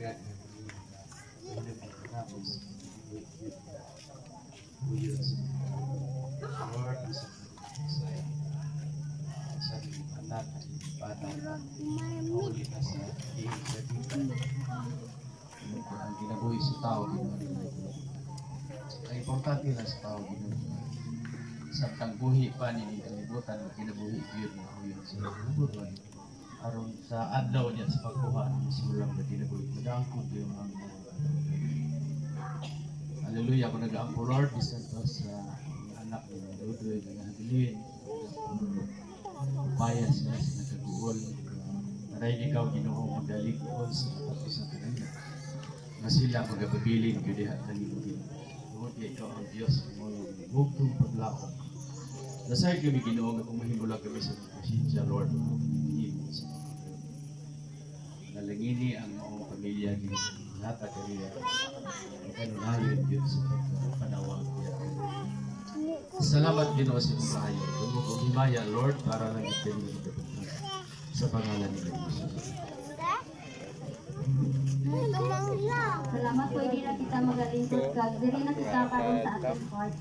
sa tao pa ni kalibutan kinabuhi yun na huyon sa aron sa adlaw niya sa pagkuha ng sulang na kinabuhi madangkod yung ang Hallelujah, kung nag-aampo Lord, bisan to sa anak ni Ludoy, na nagabilin, upaya sila sa nagkaguol, naray ikaw ginoo magaligod sa tapos sa kanila, na sila magababilin, kudiha kanilugin. Tungod kay ikaw ang Diyos, mo yung bugtong paglaok. Nasay kami ginoo kung kami sa pasensya, Lord, Nalangini ang mga pamilya ni Nata Kariya. Ang kanunayon yun sa panawag niya. Salamat Ginoo sa iyong kahayo. Tungkol kong himaya, Lord, para lang ito yung sa pangalan ni Jesus. Salamat po, hindi na kita magalingkod ka. Dili na kita karon sa ating part.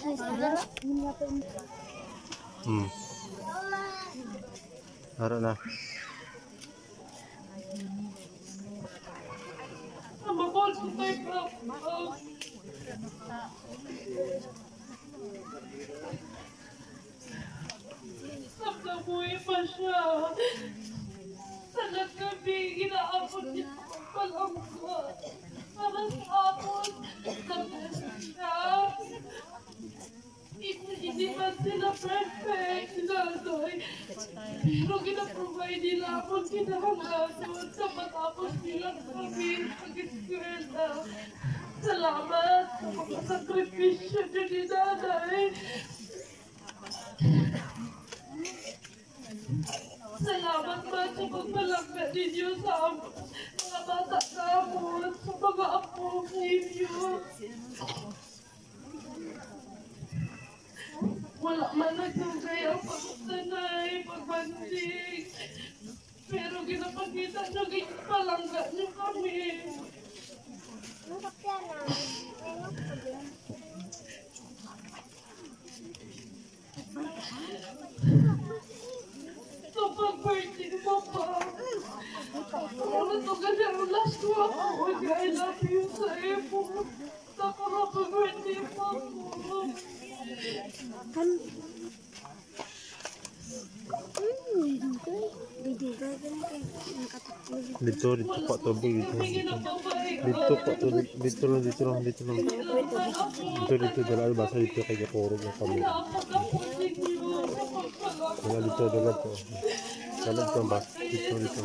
Hmm. Haro na. Nagkabuhi pa siya. Sagat gabi, ginaabot niya ang palangka. Para sa akin, nabes siya. Hindi, man sila perfect, nanay. Pero ginaprovide nila akong kinahanglan sa matapos nila kami mag-eskwela. Salamat sa mga sakripisyo niyo ni nanay. Salamat ba sa pagpalagay ninyo sa mga bata namon, sa mga apo ninyo. Wala man nagtugay ang pagtanay, pagbanding. Pero ginapakita nyo, palangga nyo kami. Sa pag-birthday mo pa. Ano to kasi ang last ko ako. I love you sa ipo. Sa pag-birthday mo ako. Dito, dito pa tubig dito. Dito pa tubig. Dito lang, dito lang, dito lang. Dito, dito, dala basa dito kay Kaporo ng kami. Wala dito, dala. Dala dito.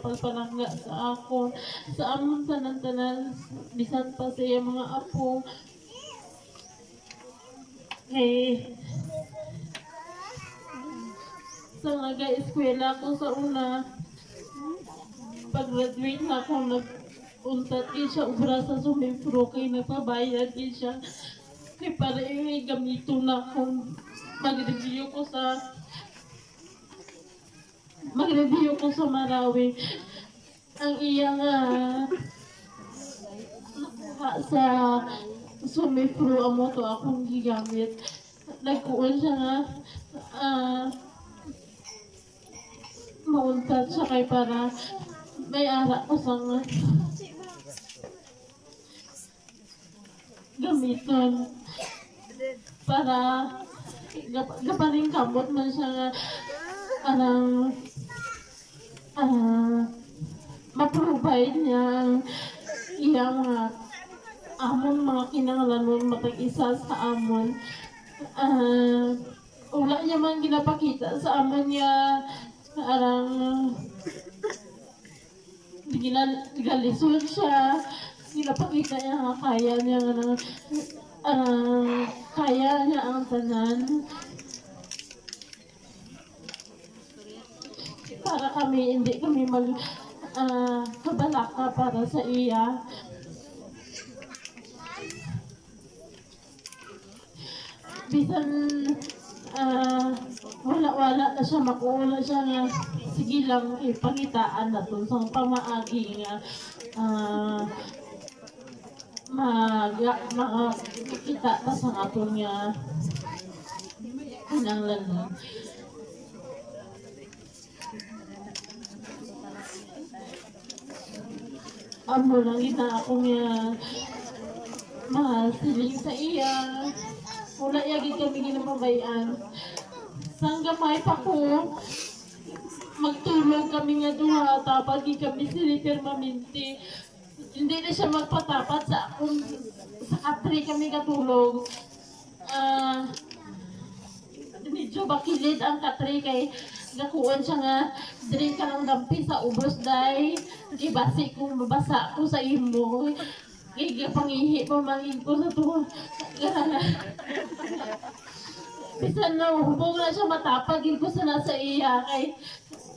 Mabigyan na iya nga pagpalangga sa ako. Sa amon tanan-tanan, bisan pa sa iya mga apo. Kay, sa naga-eskwela ko sa una, pag-graduate na ako, nag-untat din siya, ubra sa sumipro, kay nagpabayad din siya. Kay para yung gamito na akong mag-review ko sa mag-review ko sa Marawi. Ang iyang uh, sa sumipro amo to akong gigamit. Nagkuon siya nga ah mauntat siya kay para may ara ko sa nga gamiton para gap- gapaling kamot man siya nga anang ah ma-provide iyang mga amon mga kinahanglanon matag isa sa amon. Ah wala niya man ginapakita sa amon niya. Arang ginan galisod siya. Ginapakita niya nga kaya niya nga ah, kaya niya ang tanan para kami hindi kami mag ah, kabalaka para sa iya. Bisan ah, wala-wala na siya makuha siya nga sige lang ipangitaan na to sa pamaagi nga ah, mag makakita ta sa aton nga kinanglan amo lang ina ako nga masiling sa iya. Wala yagi kami ginapabayan sang gamay pa ko magtulog kami nga duha tapag kami sili permanente hindi na siya magpatapat sa akong sa katri kami katulog ah medyo bakilid ang katri kay gakuan siya nga drink ka ng dampi sa ubos day. Ibasi kung mabasa ko sa imo. Kay pangihi pa mangin ko sa tuwa bisan na hubog na siya matapag ko sa nasa iya kay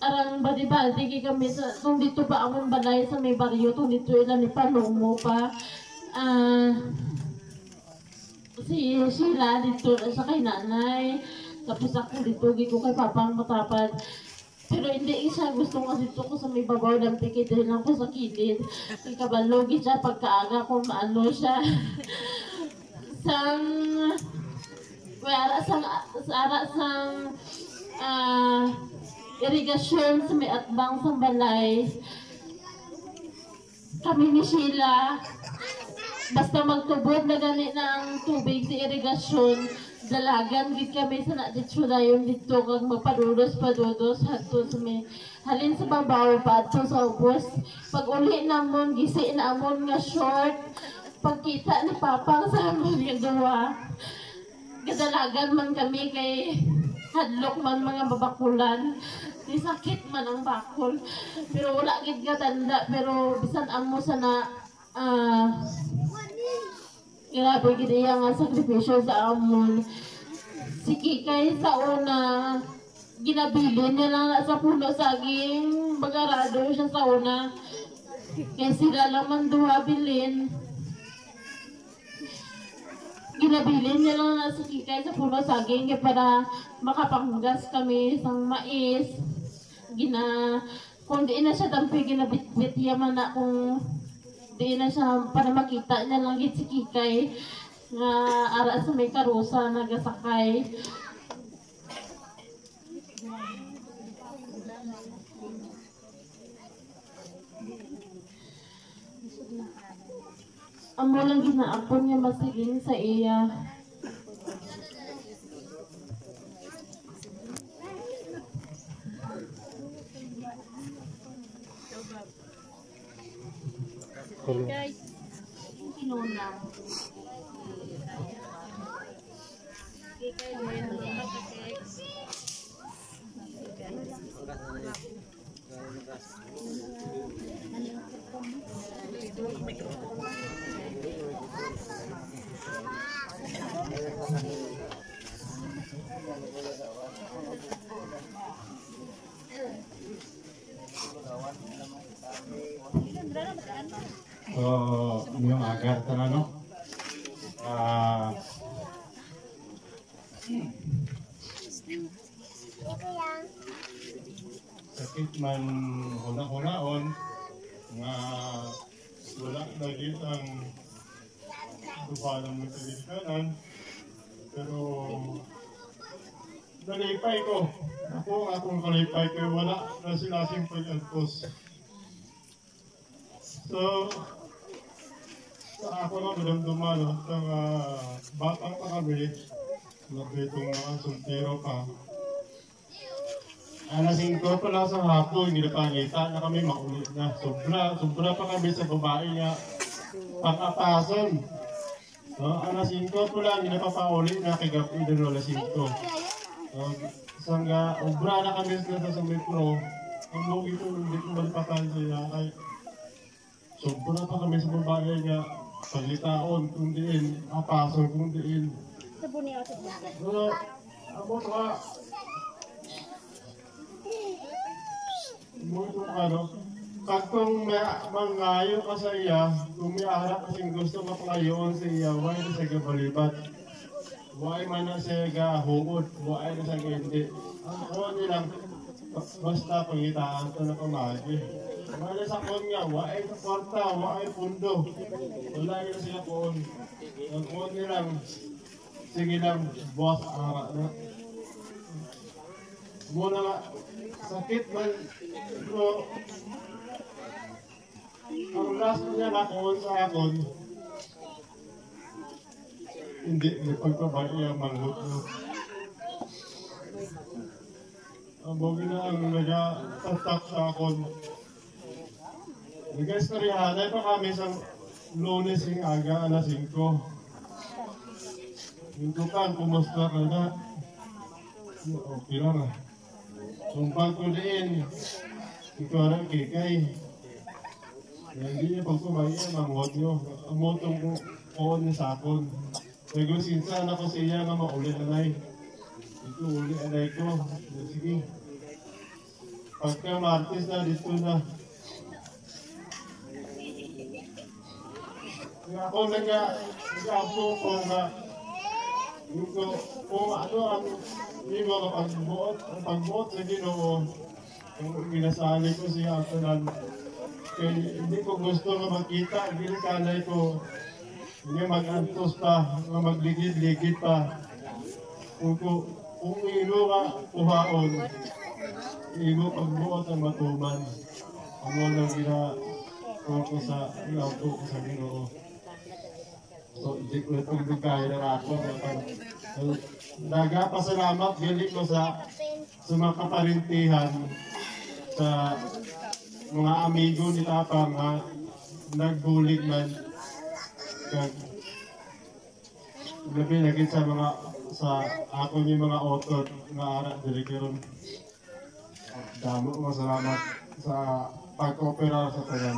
arang badi-badi kami sa kung dito ba amon balay sa may baryo kung dito ila ni Palomo pa. Ah si sila dito sa kay nanay tapos ako dito giko kay papang matapad. Pero hindi siya gusto nga dito ko sa may babaw ng tikit din lang ko sa kilid kay kabalogi siya pagkaaga kung maano siya. Sang wala sang sara sang ah irigasyon sa may atbang sa balay. Kami ni Sheila basta magtubod na gani ng tubig sa irigasyon dalagan gid kami sa na dito dayon dito kag magpadudos padudos hadto sa may halin sa babaw padto sa ubos pag uli namon gisi na amon nga short. Pagkita ni papa sa amon nga duwa kadalagan man kami kay hadlok man mga babakulan. Di sakit man ang bakol. Pero wala gid ka tanda pero bisan amo sana ah Grabe gid nga sakripisyo sa amon. Sige kay sa una ginabilin niya lang sa puno saging bagarado siya sa una. Kaya sila lang man duha bilin. Ginabilin niya lang na sa kikay sa puno saging kaya para makapanggas kami sa mais. Gina, kung di na siya dampi, ginabitbit yaman na kung di na siya para makita niya lang git si kikay nga ara sa may karusa nagasakay. Amo lang ginaapon niya masiging sa iya. Kalau guys, pinulang. Hindi kayo. Thank you. So, yung agar ka na, no? Ah, sakit man hula-hulaon nga wala lagi ang tupalan ng pero nalipay ko. Ako akong kalipay ko wala na silasing pag-alpos so sa ako na madamdaman no, sa uh, batang pa kami labi itong mga soltero pa Alasing ko pala sa hapon, hindi na pangita na kami makulit na. Sobra, sobra pa kami sa babae nga pang-apason. So, alasing ko pala, hindi na papaulit na kay ko. So, isang nga, obra na kami sa sa metro. Ang lugi ko, hindi ko malipatan siya. Ay, sobra pa kami sa babae nga pagitaon, kung diin, apason, kung diin. So, ako ka, mo itong ano, kagtong may mangayo ka sa iya, kung may ara kasing gusto ka pangayoon sa iya, why na sa gabalibat? Why man na gahuod, why na. Ang kuha nilang, basta pangitaan ko na. Wala sa kon nga, why sa kwarta, why pundo. Wala na sila kon. Ang kuha nilang, sige lang, boss, ara na. Muna nga, sakit man, pero ang last niya na kuha sa akin, hindi, nagpagpabay ang manghot mo. Ang bogi na ang nag-tatak sa akin. Nag-istoryahanay pa kami sa lunes yung aga, alas 5. Yung tukan, kumusta ka na? Okay lang ah. Sumpang ko din, ikaw rin kikay. Hindi niya pag kumaya, manghod nyo. Ang motong ko, koon niya sa akon. Pero sinsan ako sa iya nga mauli anay. Ito uli anay ko. Sige. Pagka Martes na, dito na. Kaya ako naga, nag-apo ko nga, yung ko, kung ano ang mo ang pagbuot, ang pagbuot sa ginoo, kung ginasali ko siya ako nan, kaya hindi ko gusto nga makita, hindi kanay ko, hindi mag-antos pa, nga magligid-ligid pa. Kung, kung, ilo ka, kuhaon, ilo pagbuot ang matuman. Ang walang gina, ko sa, inauto ko sa ginoo. So, hindi ko itong bigay na ako. So, daga pasalamat gali ko sa sa mga kaparintihan sa mga amigo ni Tapa nga nagbulig man. Kag labi lagi sa mga sa ako ni mga otot nga ara diri karon damo nga salamat sa pag-opera sa tanan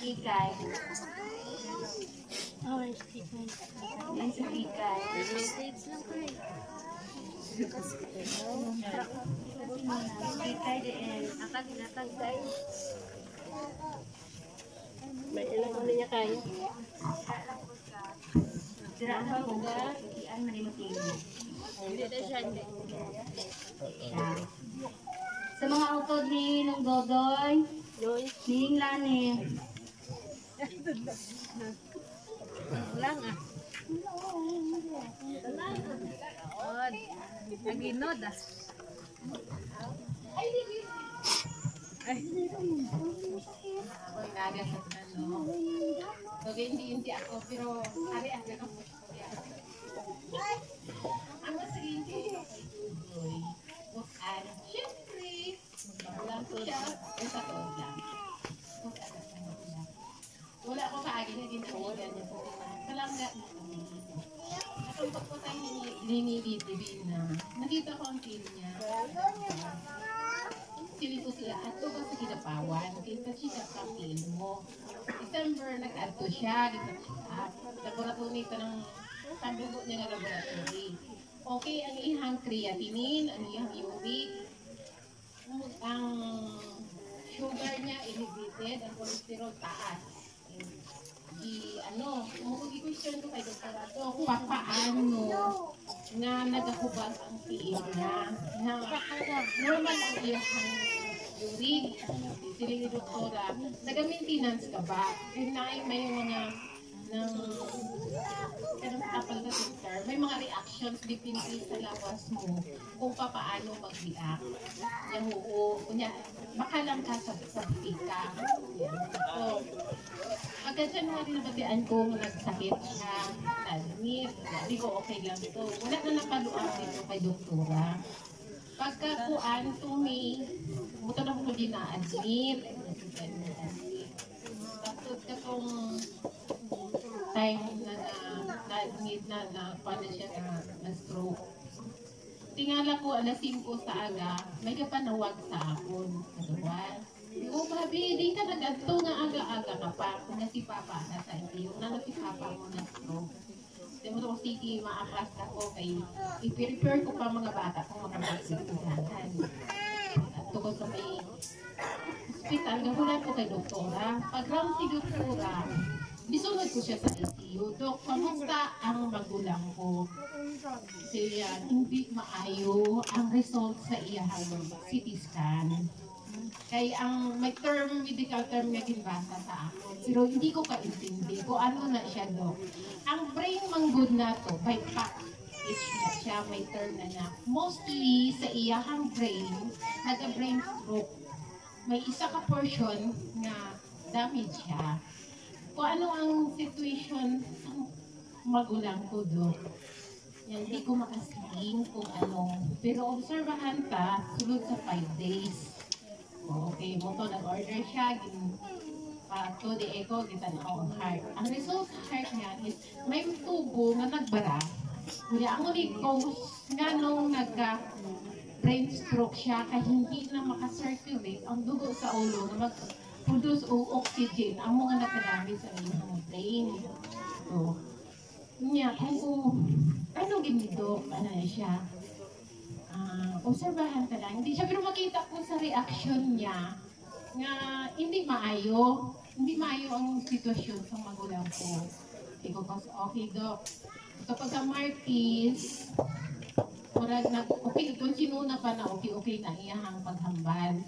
Ikay. Oh, stick na. Yan sa tikay. Stakes lang ko eh. Tikay din. Akag natag guys. May ilang ano niya kaya. Sira ang pagbuga. Iyan manimatili. Hindi na siya, hindi. Siya. Sa mga utod ni ng Dodoy. Ning Lani. Lang ah. Od. Naginod ah. Ako inaga sa ano. So, hindi hindi ako, pero ari aga ka po. Ang mas hindi. Siyempre, magbalang ko siya. Yung sa toon lang. Wala ko kaagi na ginagawa niya po. Kalangga na kami. Atong pagputay ni Nini Lidibin na nakita ko ang team niya. Sili ko sila ato ba sa kinapawan kita siya ka mo. December nag-ato siya kita siya. Laboratory ito ng pagbubo niya nga laboratory. Okay, ang ihang creatinine, ang ihang uric, ang sugar niya elevated, ang cholesterol taas. Di ano, i-question ko kay Dr. Ato, kung paano nga nagahubag ang tiil niya. Na normal ang iyang uric. Sila ni Doktora, nag-maintenance ka ba? Yung na may mga ng anong kapal na doctor, may mga reactions depende sa lawas mo kung paano mag-react. Yan oo, kunya, baka lang ka sa sa ka. So, pagka January na batian ko, nagsakit siya, nalmit, sabi ko okay lang to. Wala na nakaluang dito kay doktora. Pagka kuan to me, buto na ko din na-admit. Tapos katong time na na-admit na na paano siya na, na stroke. Tingala ko alas 5 sa aga, may kapanawag sa akon. Otherwise, Oh, babi, di ka nagadto nga aga-aga ka pa. Kung na si Papa na sa iyo, na si Papa mo na stroke. Mo to sige, ma-aplas ka ko kay i-prepare ko pa mga bata kung makapagsipunahan. At tukod sa may hospital, gahulan ko kay doktora. Pag lang si doktora, bisunod ko siya sa ICU. Dok, kamusta ang magulang ko? Siya, hindi maayo ang result sa iyahang CT scan. Kay ang may term, medical term nga ginbasa sa ako. Pero hindi ko kaintindi kung ano na siya, Dok. Ang brain manggod na to, by fact, is na siya, may term na na. Mostly sa iyahang brain, naga-brain stroke. May isa ka portion nga damage siya. Kung ano ang situation ang magulang ko, Dok. Yan, hindi ko makasiling kung ano. Pero obserbahan ka, sunod sa 5 days. Okay, mo to nag-order siya, gin pa to di echo kita na ang heart. Ang result sa heart niya is may tubo nga nagbara. Kuya ang ulit cause nga nung nagka brain stroke siya kay hindi na makasirculate ang dugo sa ulo na mag-produce o oxygen ang mga nakadami sa iyong brain. So, niya, kung ano ginito, ano na siya, ah, obserbahan ka lang. Hindi siya, pero makita ko sa reaction niya nga hindi maayo. Hindi maayo ang sitwasyon sa magulang ko. Iko ko, okay, Dok. Kapag sa Martis, murag na, okay, kung sinuna pa na okay, okay na iyahang paghambal.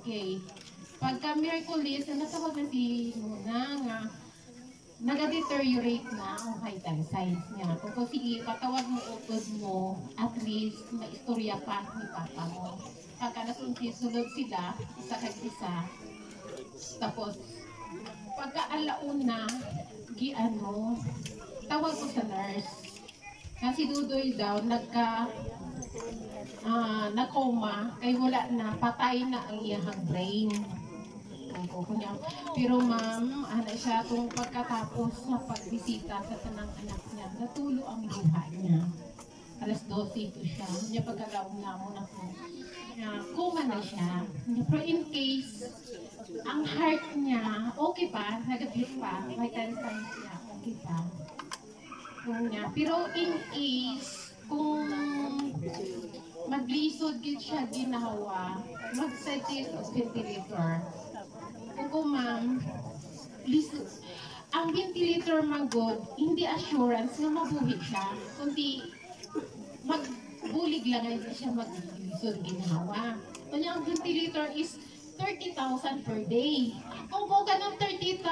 Okay. Pagka Merkulis, natawag na si Nuna nga, nag-deteriorate na ang vital signs niya. Kung sige, patawag mo utod mo, at least may istorya pa ni papa mo. Pagka nasunod sila, isa kag isa, tapos, pagka alauna, gi ano, tawag ko sa nurse. Kasi Dudoy daw, nagka, ah, nakoma, kay wala na, patay na ang iyahang brain. Opo, kunya. Pero ma'am, ano siya, kung pagkatapos na pagbisita sa tanang anak niya, natulo ang luha niya. Alas 12 ito siya. Niya pagkalaong na mo na po. Uh, kuma na siya. Pero in case, ang heart niya, okay pa, nag-beat pa, vital signs niya, kita. Kung niya. Pero in is, kung maglisod gid siya ginawa, mag-settle og ventilator. Kung ko ma'am, ang ventilator magod, hindi assurance na mabuhi siya, kundi magbulig lang ay siya maglisod ginawa. Kanya ang ventilator is 30,000 per day. Kung ko ganun 30,000,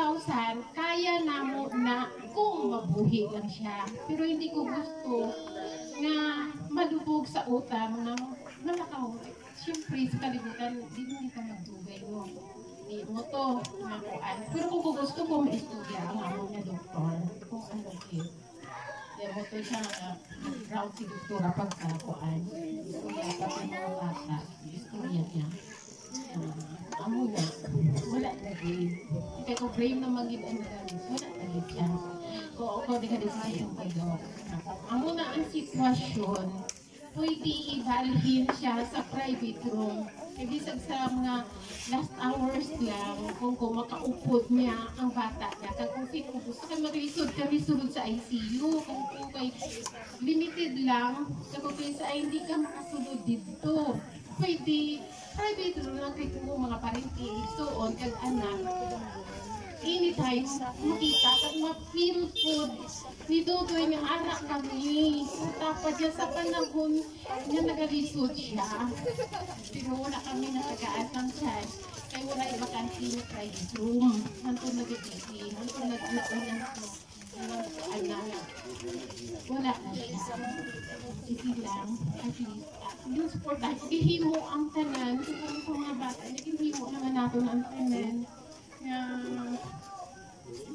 kaya na mo na kung mabuhi lang siya. Pero hindi ko gusto nga malubog sa utang na malakaw. Siyempre, sa kalibutan, di mo kita magdugay mo. Di mo to, nakuan. Pero kung gusto ko, maistudya ang ako na doktor. Kung ano yun. Di mo to siya nga, round si doktora pagkakuan. Istorya pa sa mga bata. Istorya niya. Ah, amo na. Wala na din. Kaya kung frame na maging ano lang, wala na din siya. Kung ako di ka decision kay Doc. Amo na ang sitwasyon, pwede ibalhin siya sa private room. Ibig sa mga last hours lang, kung kung makaupod niya ang bata niya, kag kung sino gusto ka maglisod ka lisulod sa ICU, kung kung kay limited lang, kag kung kay sa hindi ka makasulod dito, pwede private room lang kay kung mga parente, suon, kag anak, anytime makita kag ma-feel food ni Dudoy ng anak kami. Tapos yan sa panahon niya nagalisod siya. Pero wala kami natagaan siya. Kaya wala iba kanti na private room. Hanto nagigiti. Hanto naglaon ng anak. Wala na siya. Sige lang. At least. Yung support tayo. Ihimo ang tanan. Siguro kung mga bata. Ihimo naman nato ang tanan. Na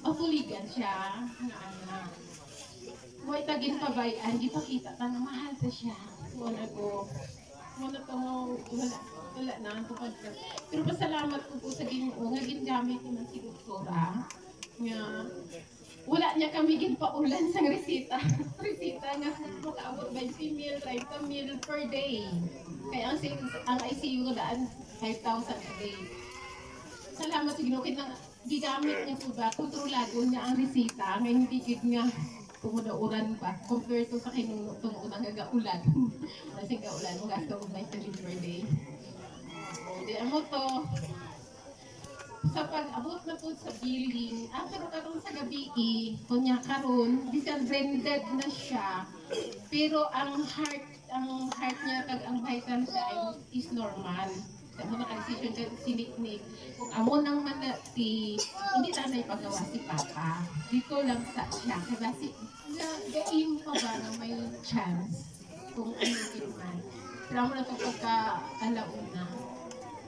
mapuligan siya. Na anak. Huwag tagin pabayan, ipakita ta na mahal ta siya. Wala ko. Wala to, wala, wala na ang tupad ka. Pero pasalamat ko po sa ginoo, nga gingamit ko ng si doktora. Nga, wala niya kami ginpaulan sa resita. resita nga makaabot 20 mil, 30 mil per day. Kaya ang, ang ICU ko daan 5,000 a day. Salamat sa ginoo, kaya gigamit niya po ba, kontrolado niya ang resita, nga hindi nga tumuduran pa. Compared to sa kinuno tumuduran nga gaulan kasi gaulan mo gasto mo 90 mil per day di amo to sa pag-abot na po sa billing pero karon sa gabi eh, kunya karon bisan branded na siya. Pero ang heart ang heart niya kag ang vital signs is normal sa mga decision ka siniknik kung amo nang manati hindi na na ipagawa si Papa. Dito lang sa siya. Kaya si na gaim pa ba na may chance kung ano yun man pero amo na ito pagka alauna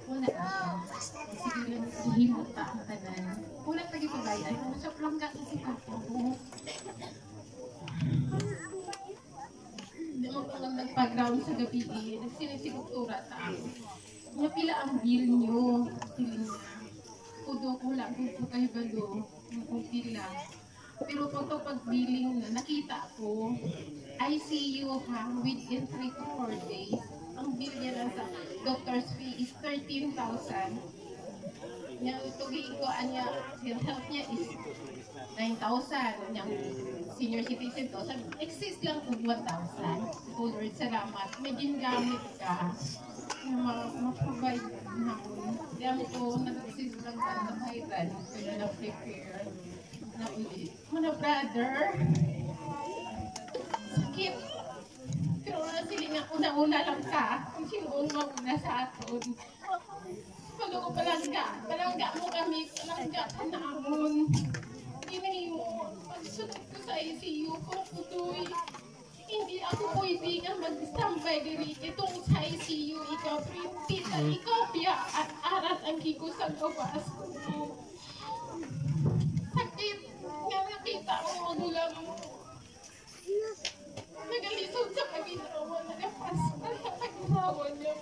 wala na siya. Sige lang himota ang tanan. Wala lagi pa ba ay usap lang ka si Papa. Mo hindi mo pa lang nagpa-ground sa gabi eh. Nagsinisiguktura sa ako. Nga pila ang bill nyo. Kudo ko lang kung kayo balo. Kung pila. Pero pag to pag billing na, nakita ko, ICU ha, within 3 to 4 days. Ang bill niya lang sa doctor's fee is 13,000. Yang ito giikuan niya, yung health niya is 9,000. Yung senior citizen to, sabi, exist lang kung 1,000. Oh Lord, salamat. May gingamit ka na ma- ma-provide na ko. Kaya ko, nag-exist lang ka na bahiran. Kaya na-prepare na ulit. Mga brother, sakit. Pero wala sila nga una-una lang ka. Ang mauna sa aton. Pag ako palangga, palangga mo kami, palangga ka naamon. Hindi mo, pagsunod ko sa ICU ko, putoy. Hindi ako nga mag-standby diri itong sa ICU ikaw printed at ikaw biya at arat ang gigo sa gawas ko. Sakit. Nga nakita mo magulang mo. Nagalisod sa paginawa, sa paginawa niya.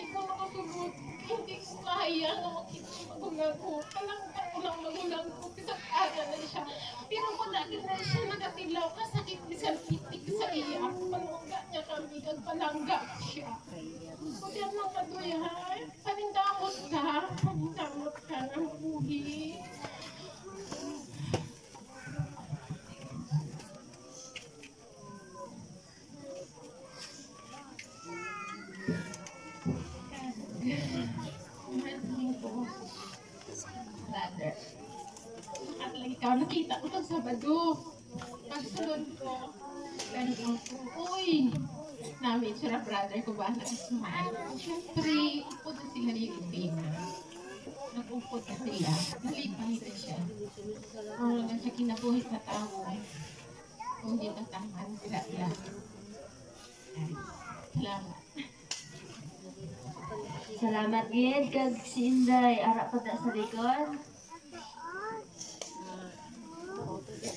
Ikaw makatulog. Hindi ko kaya na makita ang magulang ko. Palangka ko lang magulang ko. Aga na siya. Pero wala din na siya nagatilaw. Kasakit bisan pitik sa iya. Palangga niya kami. Kag palangga siya. Kung yan lang kadoy ha. Panindamot ka. Panindamot ka ng buhi. Mahal ko. Brother. At lang ikaw, nakita ko pag Sabado. Pagsunod ko, ganun ko, uy, namin sila brother ko ba na smile. Siyempre, upod na sila ni Rufina. Nag-upod na sila. Nalipay na siya. Ang naman siya kinabuhit na tao. Kung di na taman, sila lang. Salamat. Salamat gid kag si Inday ara pa sa likod. Umaga sa kanan. Ang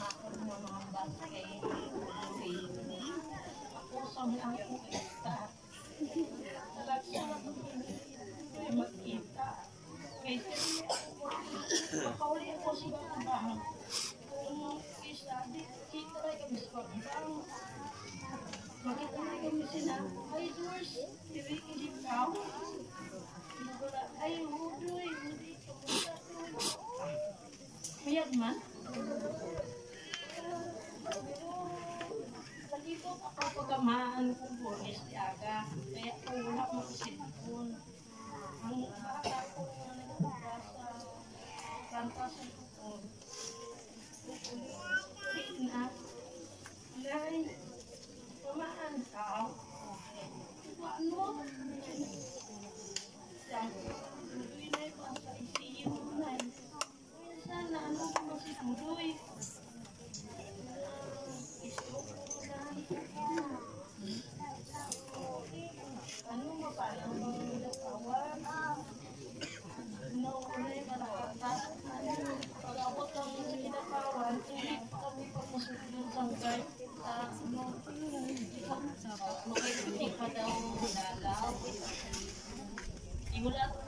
ako mo mga bata kay Uri. Ako sa mga ako kita. Talaga siya magkita. Kasi Pakauli ako sa bahay. Kung isa, di kita na kami sa pagkang. Makita na kami sila. Ay, Dors, diri ikaw. Wala, Ay, hudoy, hudoy, kamusta to? Mayag man? Nandito ako pagkamaan kong bonis di aga. Kaya ko wala mo ko cellphone. Ang bata ko na nagbabasa. Kanta sa phone. Ulit na. Nay, pamaan ka. Ano? Sabi, Dudoy na ito ang sa ICU na. Minsan na ano ko ba si Dudoy? Gusto ko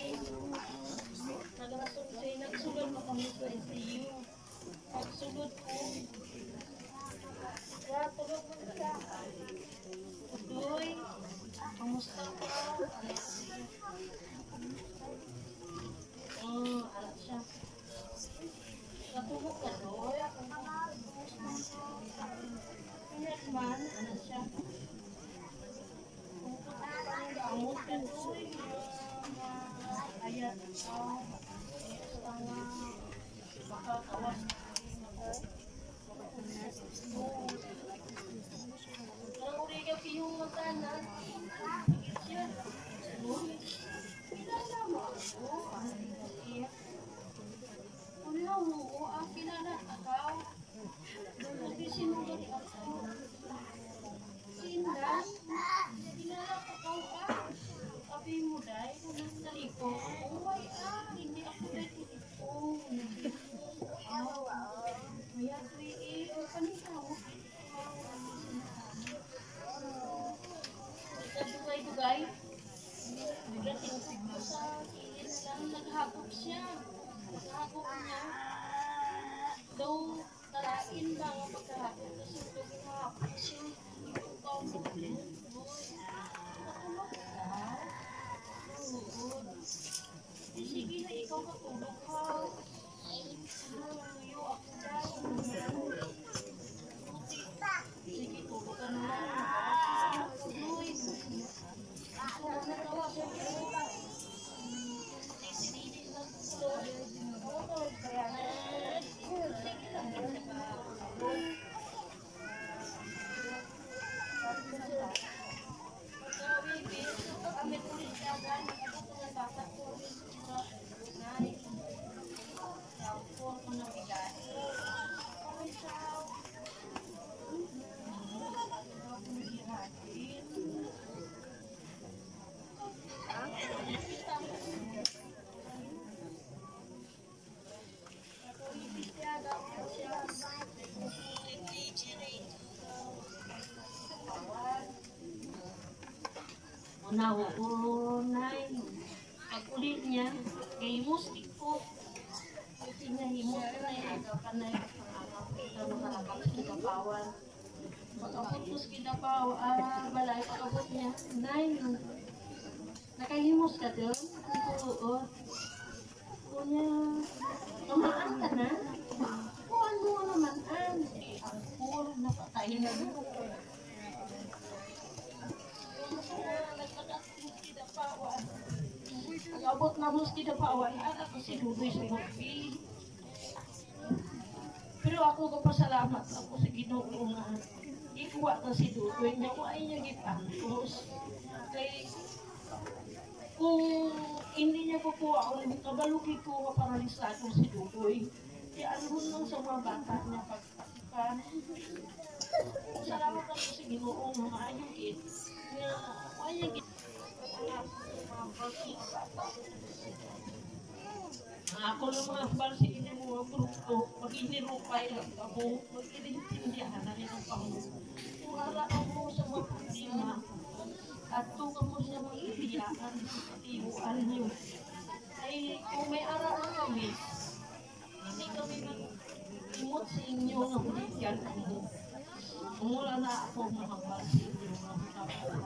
na. Sa ICU. Pagsulod ko, kaya tulog mo siya. Udoy, kamusta ka? Oh, alam siya. Ano siya. Sindas, nawo unai pagulitnya gaymus iko kutinya himus na agapan na pangangap kita nukalakap kita pawan kita paw ah balay pagkaput niya nay nakahimus ka doon oh, oh, ang tulood oh. kunya tumaan ka mo ah, naman ang ang puro napatayin na Thank you. Dudoy sa Magpi. Pero ako kapasalamat ako sa Ginoo nga ikuha na si Dudoy niya ko ay niya gitangos. Kay kung hindi niya kukuha ako ng kabaluki ko paralisado si Dudoy. Kaya alhon lang sa mga bata niya pagpakikan. Salamat ako sa Ginoo nga maayo gid. Nga maayo gid. Ako lang mga hambal sa inyo mga grupo, mag-inirupay lang ako, mag-inintindihan na rin ang Pangulo. Kung ala ako sa mga problema, at kung ako sa mga ibiyakan, iuan niyo. Ay, kung may araan kami, hindi kami mag-imot sa inyo na huligyan kami. Mula na ako mga hambal sa inyo mga hambal.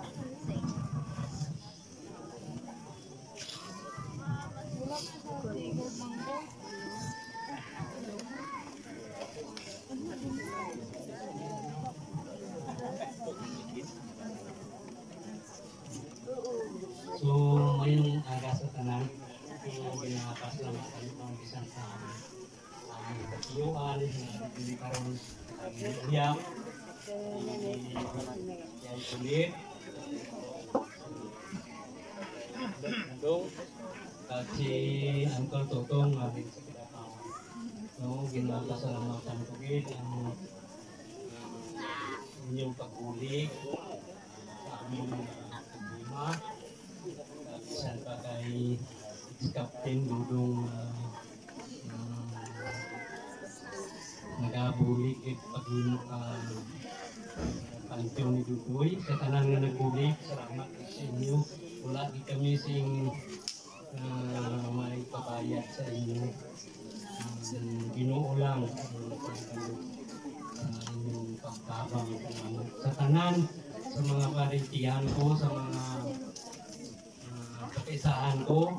So, ngayong aga sa tanan, yung ginapas lang sa ang isang sa ang katiyuan, hindi karon ang iyak, yan ulit. Dong, at si Uncle Totong, abing sa kinakawan. No, ginapasalamatan ko gid ang inyong pagbulig sa aming mga problema isang pa kay Captain Dudong uh, uh, nagabulik at paghimo ka panteon ni Dudoy sa tanan nga nagbulik salamat sa inyo. Wala di kami sing uh, may pabayad sa inyo. Um, ginoo lang. Uh, inyong pagtabang. Sa tanan sa mga parintihan ko sa mga uh, kaisahan ko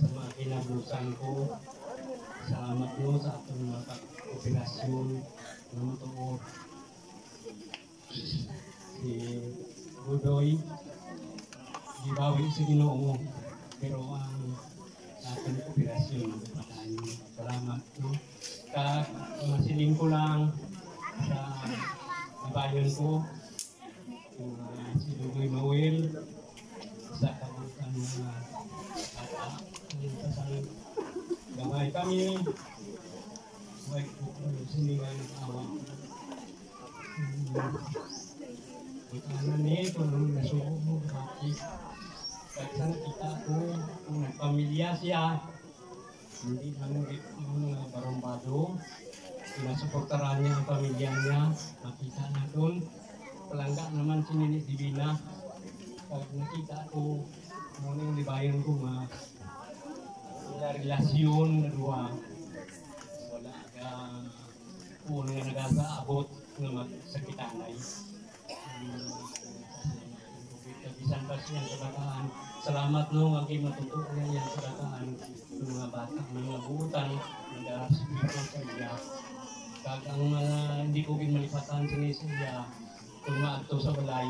sa mga kinabusan ko salamat mo sa atong mga operasyon si Budoy gibawi sa ginoo pero ang ating operasyon patayo salamat no ka masiling ko lang sa bayan ko uh, si Dudoy Mawil sa kabutan mga bata ang kasal gamay kami may kukul siningan awa Ikanan ni kung nasuko mo bakit kahit sa nakita ko kung pamilya siya hindi lang yung mga barumbado pinasuportaran niya ang pamilya niya makita na doon palangga naman si Nini Divina pag nakita ko muna libayan ko nga sila relasyon na duwa wala ka una nga nagasaabot nga magsakitanay bisan pa siya sa bataan salamat no ang kayo matutuo na yan sa bataan ng mga bata mga buutan nag-aspiro sa iya kag ang mga hindi ko ginmalipatan sa siya kung maadto sa balay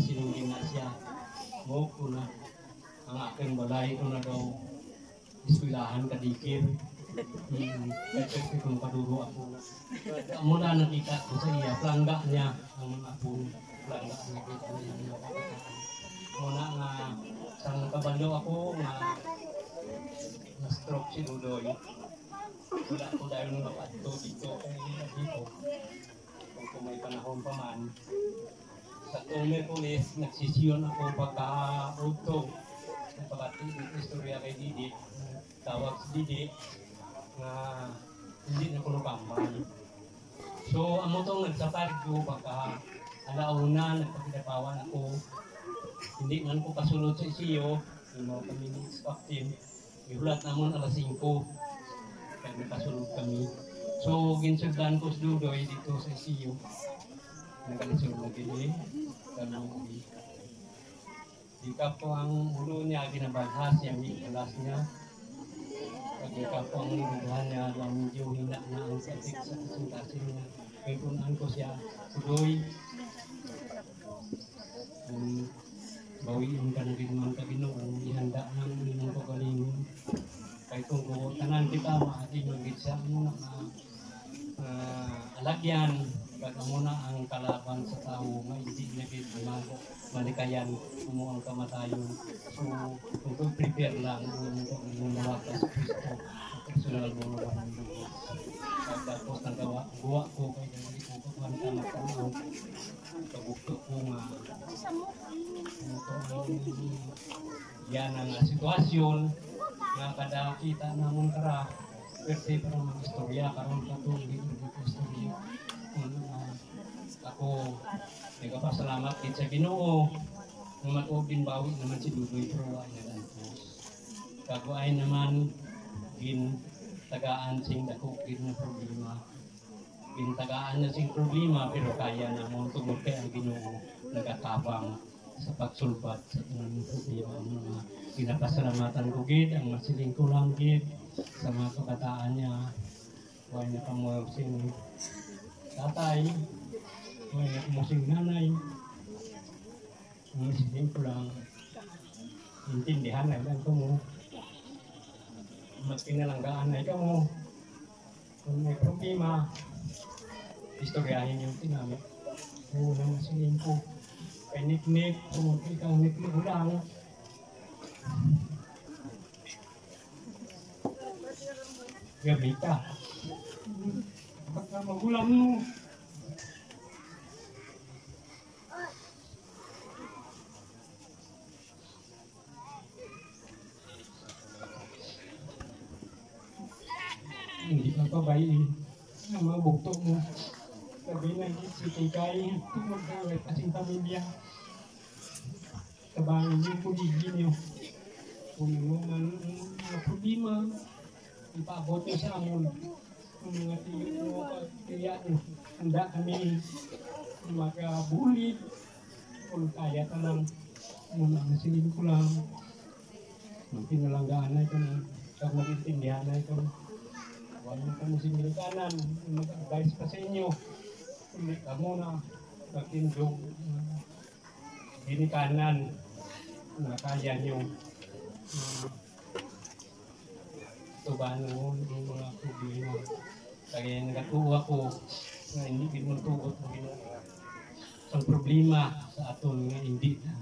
sinugin na siya mo ko na ang aking balay ko na daw iswilahan kadikir Hmm, kasi paduro ako. Muna nakita ko sa iya, plangga niya ang mga apo. Plangga nakita niya mga kabataan. Muna nga, sang kabalo ako nga na stroke si Dudoy. Wala ko dahil nung dito kay dito. Kung kung may panahon pa man. Sa Tumer Police, nagsisyon ako. Napabati ng istorya kay Didi. Tawag si Didi nga hindi na ko napambay. So, amo tong nagsapad ko baka alauna nagpagdapawan ako. Hindi man ko kasunod sa isiyo, yung mga kami ni captain. Ihulat namon alas 5. Kaya nakasunod kami. So, ginsugdan ko sa Dudoy dito sa isiyo. Nagkalisod na gini. Kami Ika po ang ulo yung ikas niya. Pagka po ang nilidhan niya, lang medyo hina na ang sakit sa kasuntasin niya. Kaya punan ko siya, tuloy. Um, bawiin ka na ihanda ng inyong pagalingon. kay kung tanan kita maagi magit sa mo na uh, alagyan kag amo na ang kalaban sa tao nga hindi na gid mago malikayan mo ang kamatayon so kung prepare lang mo mo sa Kristo personal mo ang dugo. Tapos ang gawa gawa ko kay dili ko kuan ka na ko kabukto ko nga. Yan ang sitwasyon nga kada kita namon kara pwede para mag-istorya karon katong di istorya Ano, ako nagpapasalamat kit sa Ginoo nga matubin bawi naman si Dudoy Pro ay nadantos kaguay naman gin tagaan sing dako gin na problema. Gin tagaan na sing problema pero kaya na mo tungod kay ang Ginoo nagatabang sa pagsulbat sa inyong problema. Mga pinapasalamatan ko gid ang masiling ko lang gid sa mga kabataan niya Huwag na kamusing tatay, huwag na kamusing nanay. Ang masiling ko lang, intindihan na lang ko mo. Magpinalanggaan na ikaw mo. Kung may problema, istoryahin yung tinamit. Oo na masiling ko. Kay Nick-Nick, kung ikaw Nick-Nick lang, gabi ka. Baka magulang mo. Hindi ka pabayin. Ang mga bukto mo. Sabi na si Tikay, tungkol ka kay kasing pamilya. Tabangin yung puligin niyo. Kung ano man mga problema, ipaabot niyo sa amon ang mga tiyo mo kaya handa kami magkabulit kung kaya ka lang muna ang silin ko lang ang pinalanggaan na ito na magintindihan na ito mo kami similikanan mag-advise pa sa inyo hindi ka muna magtindog ginikanan na kaya nyo uh, tubahan mo yung mga problema. Kaya nagatuwa ko na hindi din mo mo ang problema sa aton nga hindi na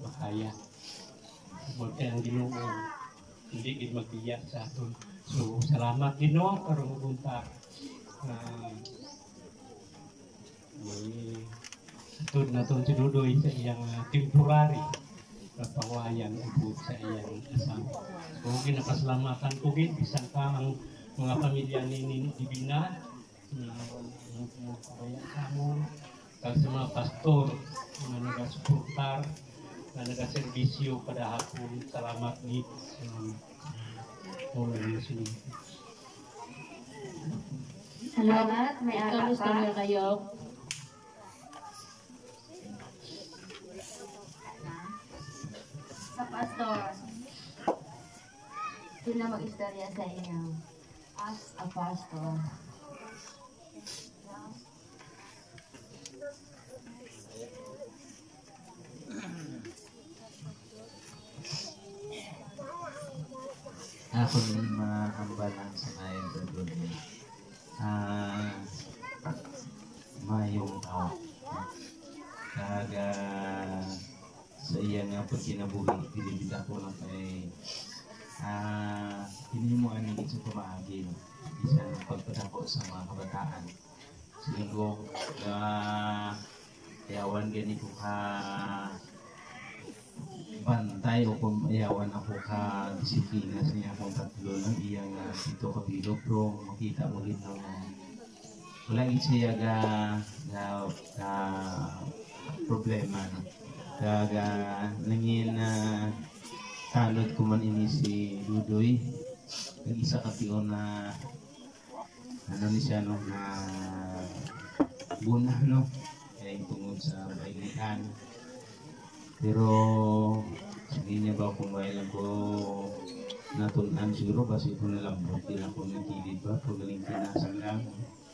makaya. Huwag ang ginoo hindi din magbiyak sa aton. So, salamat ginoo para magunta na may atod na itong sinudoy sa iyang ah, temporary na pawayan ubod sa iyang asawa. So, ginapasalamatan ko gid bisan ka ang mga pamilya ni Nini Divina na mga mo kag sa mga pastor na nagasuportar na nagaserbisyo kada hapon salamat ni. Salamat, may Kamusta ka. na kayo? Sa pastor. Sino mag-istorya sa inyo? As a pastor. Ako din mga kambalan sa kaya sa doon. Ah, mayong tao. Kaga sa iya nga pag kinabuhi, pinibida ko lang kay ah, hindi mo ani sa pamaagi. Isang pagpadako sa mga kabataan. Siguro, na yawan gani ko ka bantay o kung ako ka disiplina niya akong tatlo ng iyang uh, dito ka bilo pero makita mo rin ng wala gid siya ga ga ga problema. No kaga nangin na kalot ko man ini si Dudoy. Ang isa ka na ano ni siya no na buna no? Kaya tungod sa bailikan pero hindi niya ba lang ko natunan siguro kasi ko nalambot din ako ng kilid ba kung galing pinasang lang.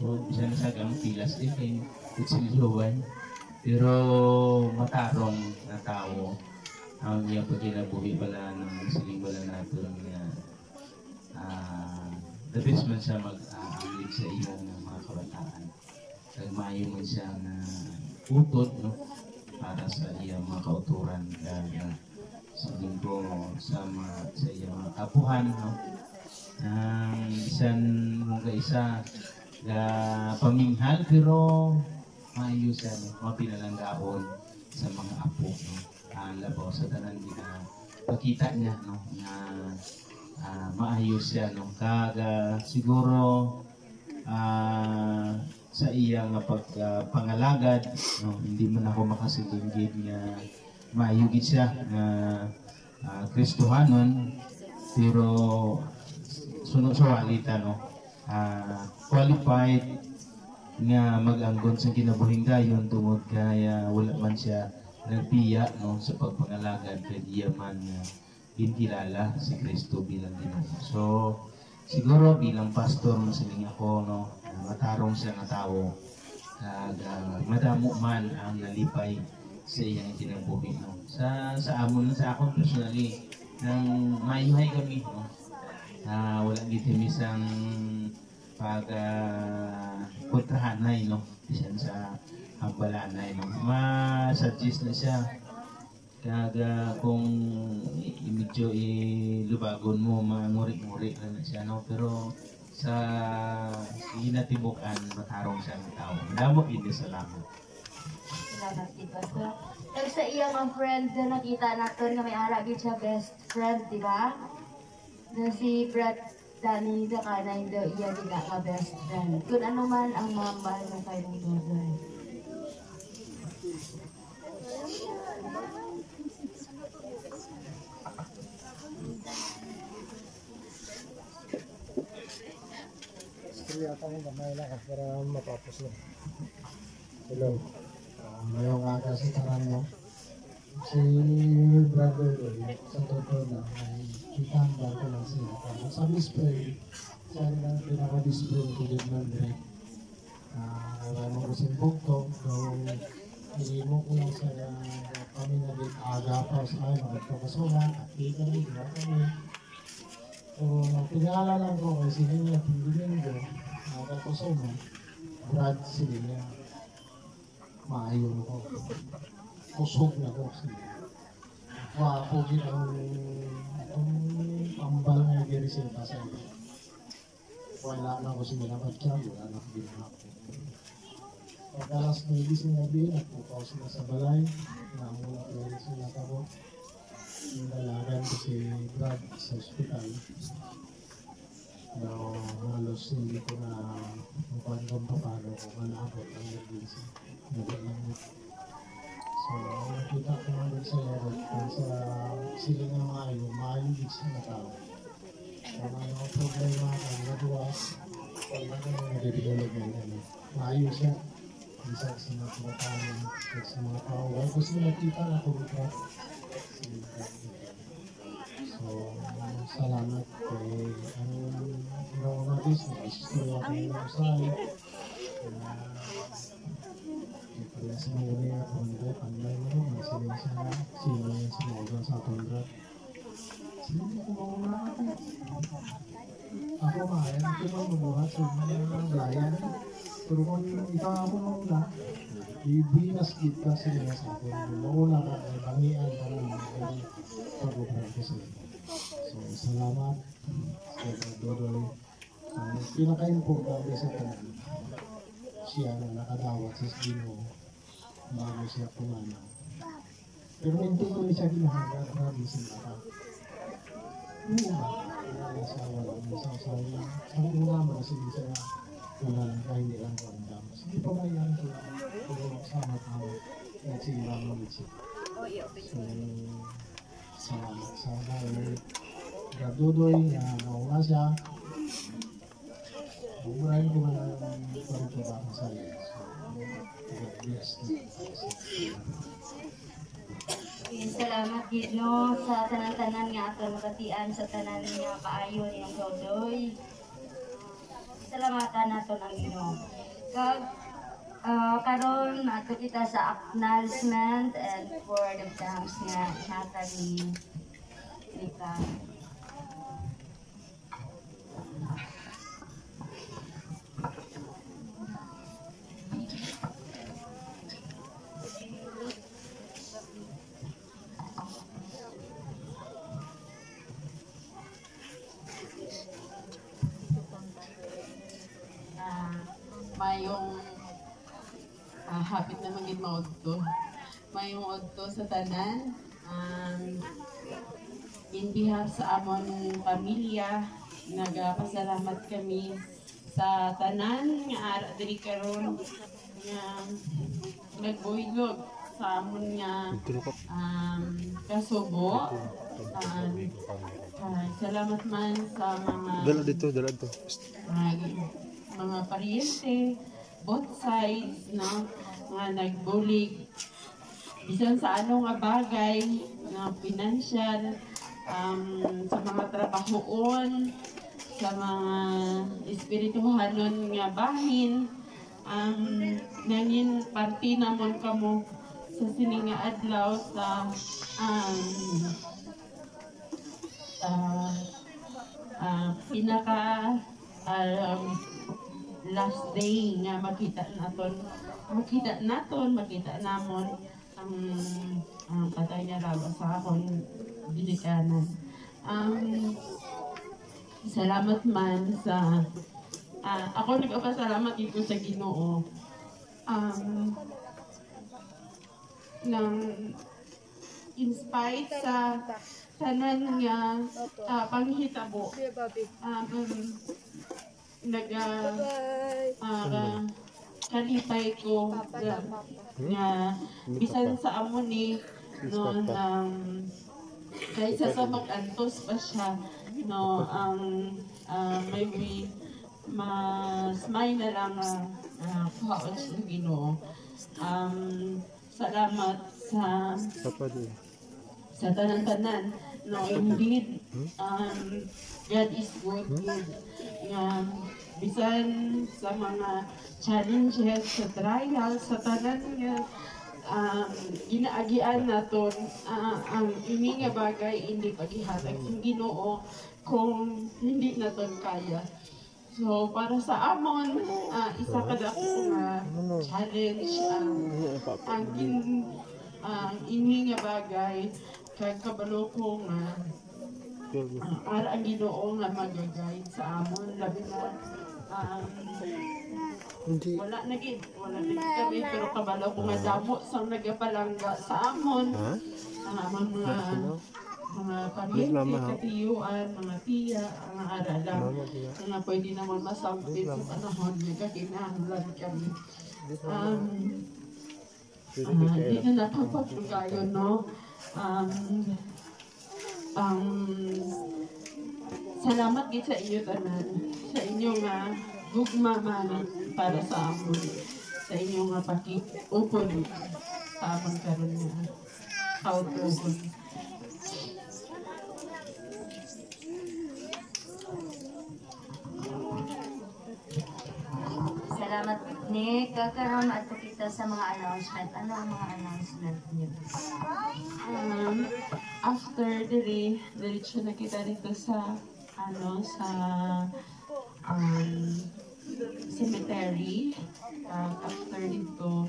O bisa na sa gang pilas din kay kutsilyowan pero matarong na tao ang iya pa kinabuhi pala ng siling wala natin na ah, the best man siya mag-aanglit sa iyong mga kabataan. Kag maayo man siya na utod no para sa iyang mga kauturan kag uh, sa linggo sa mga sa iyang mga kapuhan no? Ang isan mga isa na paminghal pero no mga sa mga apo no? Ang labaw sa tanan na pakita niya no? Na ah, maayos siya no? Kaga siguro ah, sa iya nga pagpangalagad no? Hindi man ako makasilingid nga maayugid siya nga ah, Kristohanon pero sunod sa walita no ah, qualified nga mag-anggon sa kinabuhing dayon tungod kaya wala man siya nagpiya no sa pagpangalagad kay iya man nga ginkilala si Kristo bilang Ginoo. So siguro bilang pastor masiling ako no matarong siya nga tawo kag ah, madamo man ang nalipay sa iyang kinabuhi no. Sa sa amon sa akon personally nang mayuhay kami no. Ah, wala gid kami sang pag uh, kontrahanay no? Bisan sa hambalanay no? Ma-suggest na siya kaga kung i- medyo ilubagon mo manguri-nguri na na siya no? Pero sa ginatibukan matarong siya ng tao. Damo hindi salamat Salamat kay Pastor. Kag sa iyang ang friend na nakita natin nga may ara gid siya best friend, di ba? Na si Brad Danny da ka na hindi iya gina ka best friend. Kung ano man ang mambal ng kayo ng Dodoy. Kaya ako gamay lang para matapos na. Hello. Uh, ngayong aga sa taran mo. Si brother ko, sa totoo na, ay kitamba ko lang siya. Tapos sa display, siya lang pinaka-display ko din ng break. Ah, uh, mo ko simbok to, nung hindi mo ko lang sa kami na din aga pa sa akin, magpapasulan, at di kami, di ba kami. So, pinaalala ko kay si Nina Pindomingo, nakakasama, Brad si Nina. Maayon ko. Kusog na ko siya. Wapo gid ang itong pambal nga diri sa sa Wala na ko siya nakatya, wala na ko ginawa ko. Pag alas 9 siya gabi, nagpupaw sila sa balay, namula ko sila kabo. Nalagan ko si Brad sa ospital. No, halos hindi ko na mukhang kung paano ko malabot ang emergency. So, nakita ko nga dun sa kung sa sila nga maayo, maayo din tao. Kung ano ang problema ka, nagawa, wala ka mga nagdevelop ng ano. Maayo siya. Isa sa mga kumakain, sa mga tao. Ko sila nakita na kumita. So, salamat kay ang ginawa natin sa istorya ng usahay. Kaya sa mga uli ako nito, panday mo naman, sila sa sila yung sinoga sa tundra. Sino ko mauna natin? Ako maayan, ako man mabuhat sa mga layan. Pero kung ikaw ako mauna, ibinas kita sila sa akin. Mauna ka, ay bangian ka naman, ay pag-upran ko sila. So, salamat sa Dodoy. Ang pinaka-importante sa tanan, siya na nakadawat sa Ginoo bago siya pumanaw. Pero hindi ko siya ginahagad grabe sa mata. Oo ba? Wala sa wala mo sa sawa. Ang una mo na sige siya wala lang kahit hindi lang ko ang damos. Hindi pa ba yan ko pero sama tao at sila mo siya. So, salamat sa dahil Gadudoy na nauna siya. Bumurahin ko na lang parito ba ang saya. So, God bless you. Salamat Gino sa tanan-tanan nga ato makatian sa tanan nga kaayo niyang Dodoy. Salamatan nato ang Ginoo. Kag ah, karon ato kita sa acknowledgement and word of thanks nga hatag ni Rika. Hapit na maging maudto. Mayong udto sa tanan. Um, in behalf sa amon pamilya, nagapasalamat kami sa tanan nga ara diri karon nga nagbuhilog sa amon nga um, kasubo. Um, ah, salamat man sa mga Dala dito, dala dito. mga, mga pariente, both sides, no, nga nagbulig. Bisan sa ano nga bagay, na financial, um, sa mga trabahoon, sa mga espirituhanon nga bahin, um, nangin parti namon kamo sa sining nga adlaw sa um, ah, ah, pinaka um, last day nga makita naton. Makita naton makita namon. Ang ang patay niya raw sa akong binikanan um, salamat man sa ah, ako nagpapasalamat dito sa Ginoo. Um, ng in spite sa tanan nga ah, panghitabo um, nag uh, uh, kalipay ko. Nga, nga bisan sa amo ni no um, kaysa sa mag-antos pa siya no ang uh, maybe mas-smile na lang uh, uh, kuhaon sa Ginoo. Um, salamat sa sa tanan-tanan no indeed um, God is good nga bisan sa mga challenges sa trials sa tanan nga um, ginaagian naton ah, ang ini nga bagay hindi paghihatag sa Ginoo kung hindi naton kaya. So, para sa amon, ah, isa kada ko nga challenge ang ang in, ang ini nga bagay kag kabalo ko nga ah, ara ang Ginoo nga magagayad sa amon labi na um, Hindi. wala na gid wala na gid kami pero kabalo ko nga damo sa nagapalangga sa amon Ha? amon mga mga pamilya, katiyuan, mga tiya, ang ara lang Mama, tiya. nga pwede naman masampit sa panahon nga kakinahanglan kami. Um, Ah, Hindi kaya. na nakapagpagayon, no? Um, um, salamat gid sa inyo tanan. Sa inyo nga gugma man para sa amon. Sa inyo nga pakiupon sa amon karon nga kautuhon. Salamat ni kakaroon ato kita sa mga announcement. Ano ang mga announcement niyo? Um, after diri, diretso na kita dito sa ano sa um, cemetery. Uh, after dito,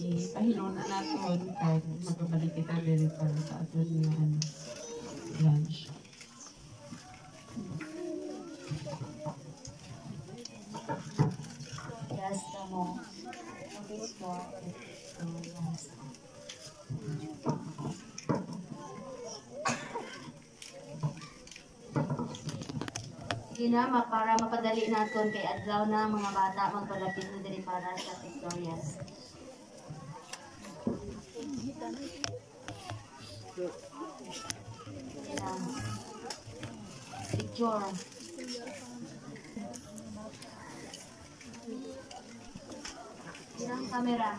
ipahilo na naton kag magabalik kita para sa aton nga ano, lunch. Mo. Okay, para mapadali naton kay adlaw na mga bata magpalapit na diri para sa tutorials. Picture. Ilang kamera?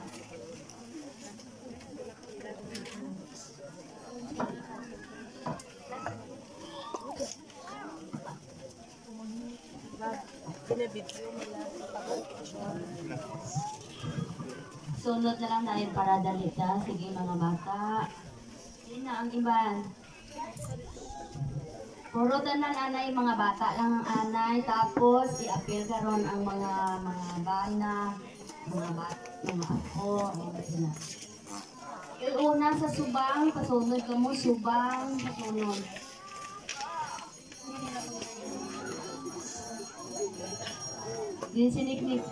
Sunod na lang dahil para dalita. Sige mga bata. Yun na ang iban. Puro tanan anay mga bata lang ang anay tapos i-appeal karon ang mga mga bana, mga bat, mga ako, mga sila. Sa subang, kasunod ka mo, subang, kasunod. Din siniknik.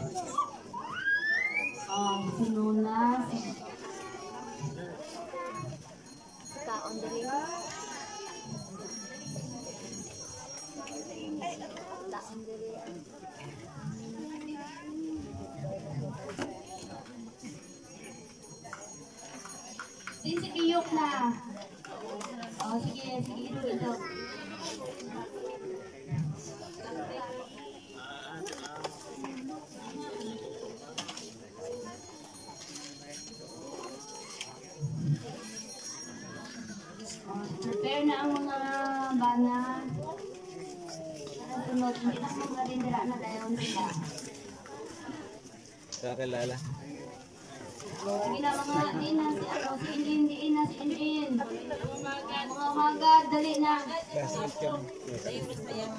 Si Nuna, si Kaon dali. Kaon dali. Din si Kiyok na. Oh, sige, sige, ito, ito. Oh, prepare na ang mga bana. Sunod, hindi na mga rindera na dayon sila. Kakilala. Sige na mga ina si ako, si Indin, di ina si Indin. Mga umaga, dali na.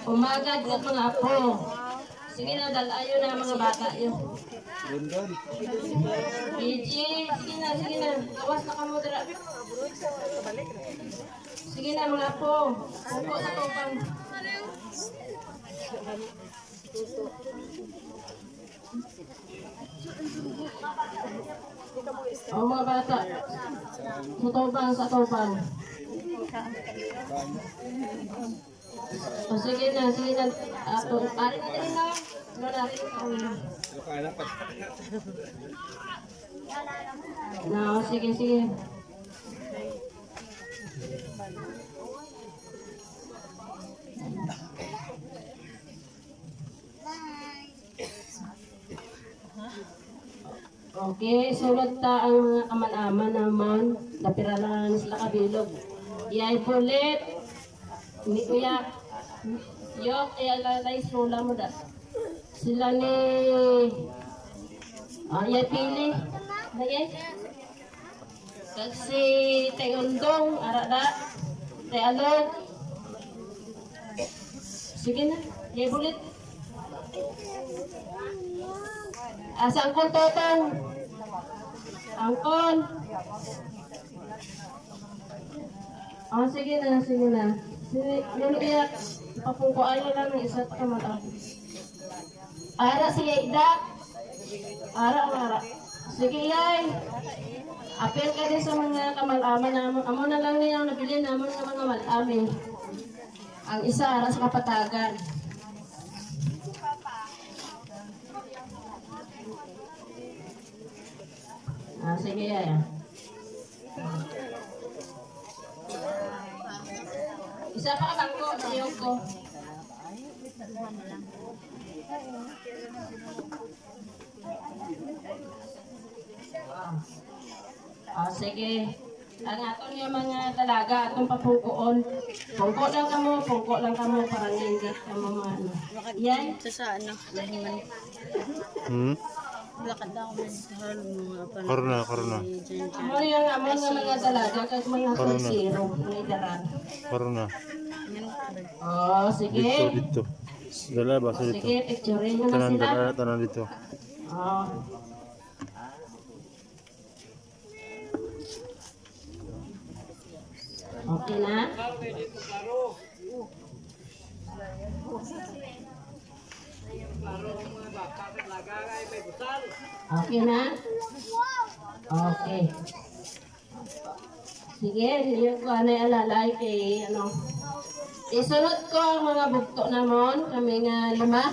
Umaga, sa mga apo. Sige na, dalayo na mga bata yun. PG, sige na, sige na. Gawas na kamo dira. Sige na mga apo. Upo sa tupang. O mga bata. Sa sa tupang. O sige na, sige na. Apo, pare na din na. Ano na rin ako. Na, o, sige, sige. Okay, sulat ta ang mga kaman-aman naman. Napira lang sila kabilog. Iyay pulit. Ni kuya. Yok, iyalalay sula mo da. Sila ni... Ah, iyay pili. Iyay. Kasi tayondong, arada. Tayalog. Sige na, iyay pulit. Asa angkol totong? Angkol. Oh, sige na, sige na. Sige, yun iyak. Papungkuan nyo lang ng isa't kamata. Ara si Ida. Ara, ara. Sige, yay. Apel ka din sa mga kamalaman na amo na lang niya ang nabili naman ng mga malamin. Ang isa, ara sa kapatagan. Ah, sige. Isa pa ka ko, ayaw ko. Ah, sige. Ang aton yung mga dalaga, atong papungkoon. Pungko lang kamo, pungko lang kamo, parang hindi kamo mga ano. Yan. Sa sa ano, lahiman. Hmm? Lakad ako man sa mga pan. Corona, corona. Amo nga mga dalaga, kag mga sisiro, mga daran. Corona. Oh, Dito, sige. dito. Dala, basa dito. Sige, picturein na Tanan, sila. dala, tanan dito. Oh. Okay na? Okay na? Okay. Sige, yung ko yung alalay kay ano. Isunod ko ang mga bugto namon, kami nga lima.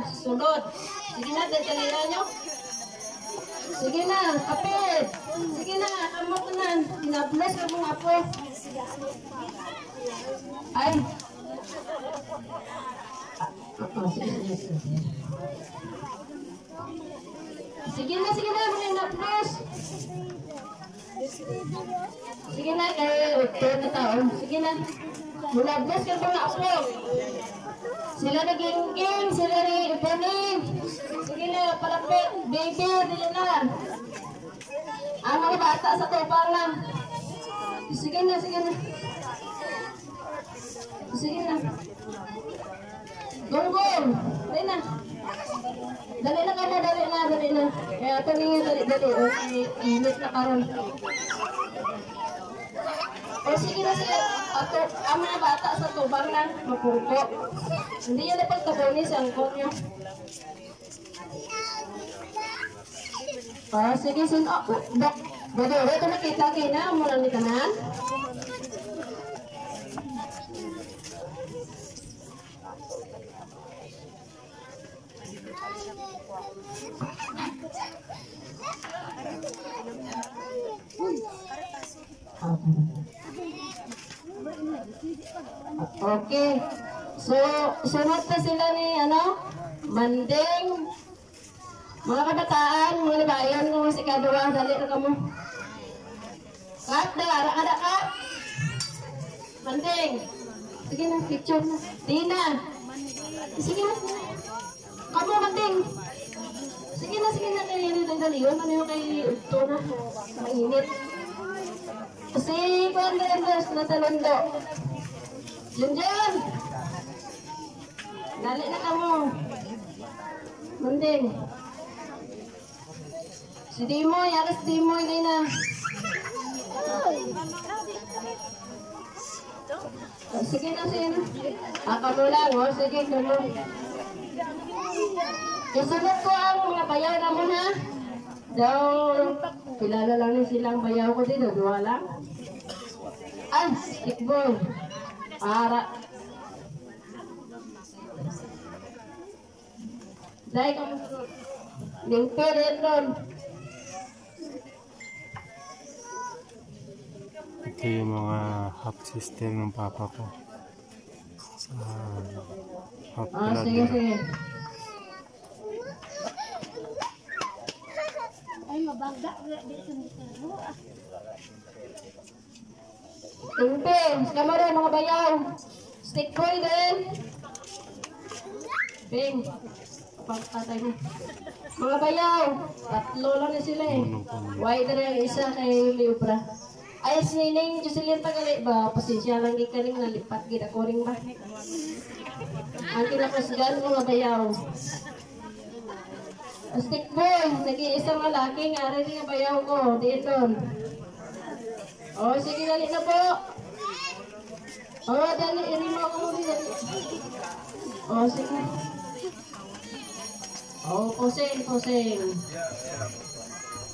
Hinablosan. Sunod. Sige na, dadalihan nyo. Sige na, kapit. Sige na, amok na. Hinablos ka mga apo. Ay. Sige, na, sige na, mga hinablos. Sige na, kay October na taon. Sige na. Hinablos ka mga apo. Sila na gingging, sila ni Ipanin. Sige na, palapit, baby, dili na. Ang mga bata sa tupang lang. Sige na, sige na. Sige na. Gonggong, dali na. Dali na ka na, dali na, dali na. Kaya ito niya, dali, dali. Init na karon. O sige na sige. Ako, ang mga bata sa tubang lang, mapungko. Hindi yan dapat kabunis ang angkot niyo. Ah, sige, sin. Oh, dok. Bodo, ito nakita kayo na. Mula ni tanan. Okay. So, sunod na sila ni, ano, Manding. Mga kabataan, mga bayan, mga si Kadwa, dali na kamo. Kat, dara ka, ka. Manding. Sige na, picture na. Tina. Sige na. Kamu, Manding. Sige na, sige na, kaya yun, dali. Ano yung kay ito na, mainit. Si Juan Grandes na talondo. Junjun! Dali na ka mo. Munding. Si Dimoy, aras Dimoy, di na. Oh, Sige na, sige na. Ako mo lang, oh. Sige, sunod. Isunod ko ang mga bayaw na mo na. Daw, kilala lang ni silang bayaw ko dito, dua lang. Ah, stickball. Para. Dahil ka mo Limpo rin doon. Ito yung mga half system ng papa ko. Sa half Ah, blood sige, sige. Limpo, kamo rin mga bayaw. Stickball din. Bing. Pagtatay mo. Mga bayaw. Tatlo lang na sila eh. Na rin ang isa kay Liubra. Ay, siniling Jocelyn tagali ba? Pasensya lang gikaling nalipat gid ako ring ba? Ang kinakasgan mga bayaw. Stick boy, nag-iisang lalaki nga rin nga bayaw ko. Diyan doon. Oh, sige dali na po. Oh, dali, irimo ko mo dali. Oh, sige. Oh, pusing, pusing.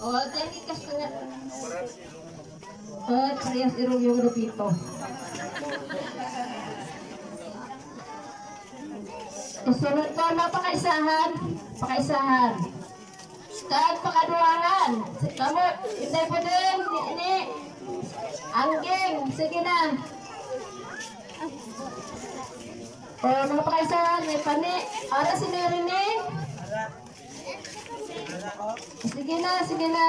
Oh, dali kas nga. Oh, parehas irong yung rupito. Kasunod ko na pakaisahan. Pakaisahan. Start pakaduangan. Kamu, hindi po din. Ini. Angging. Sige na. O, mga pakaisahan. May pani. Ara si Nerine. Sige na, sige na.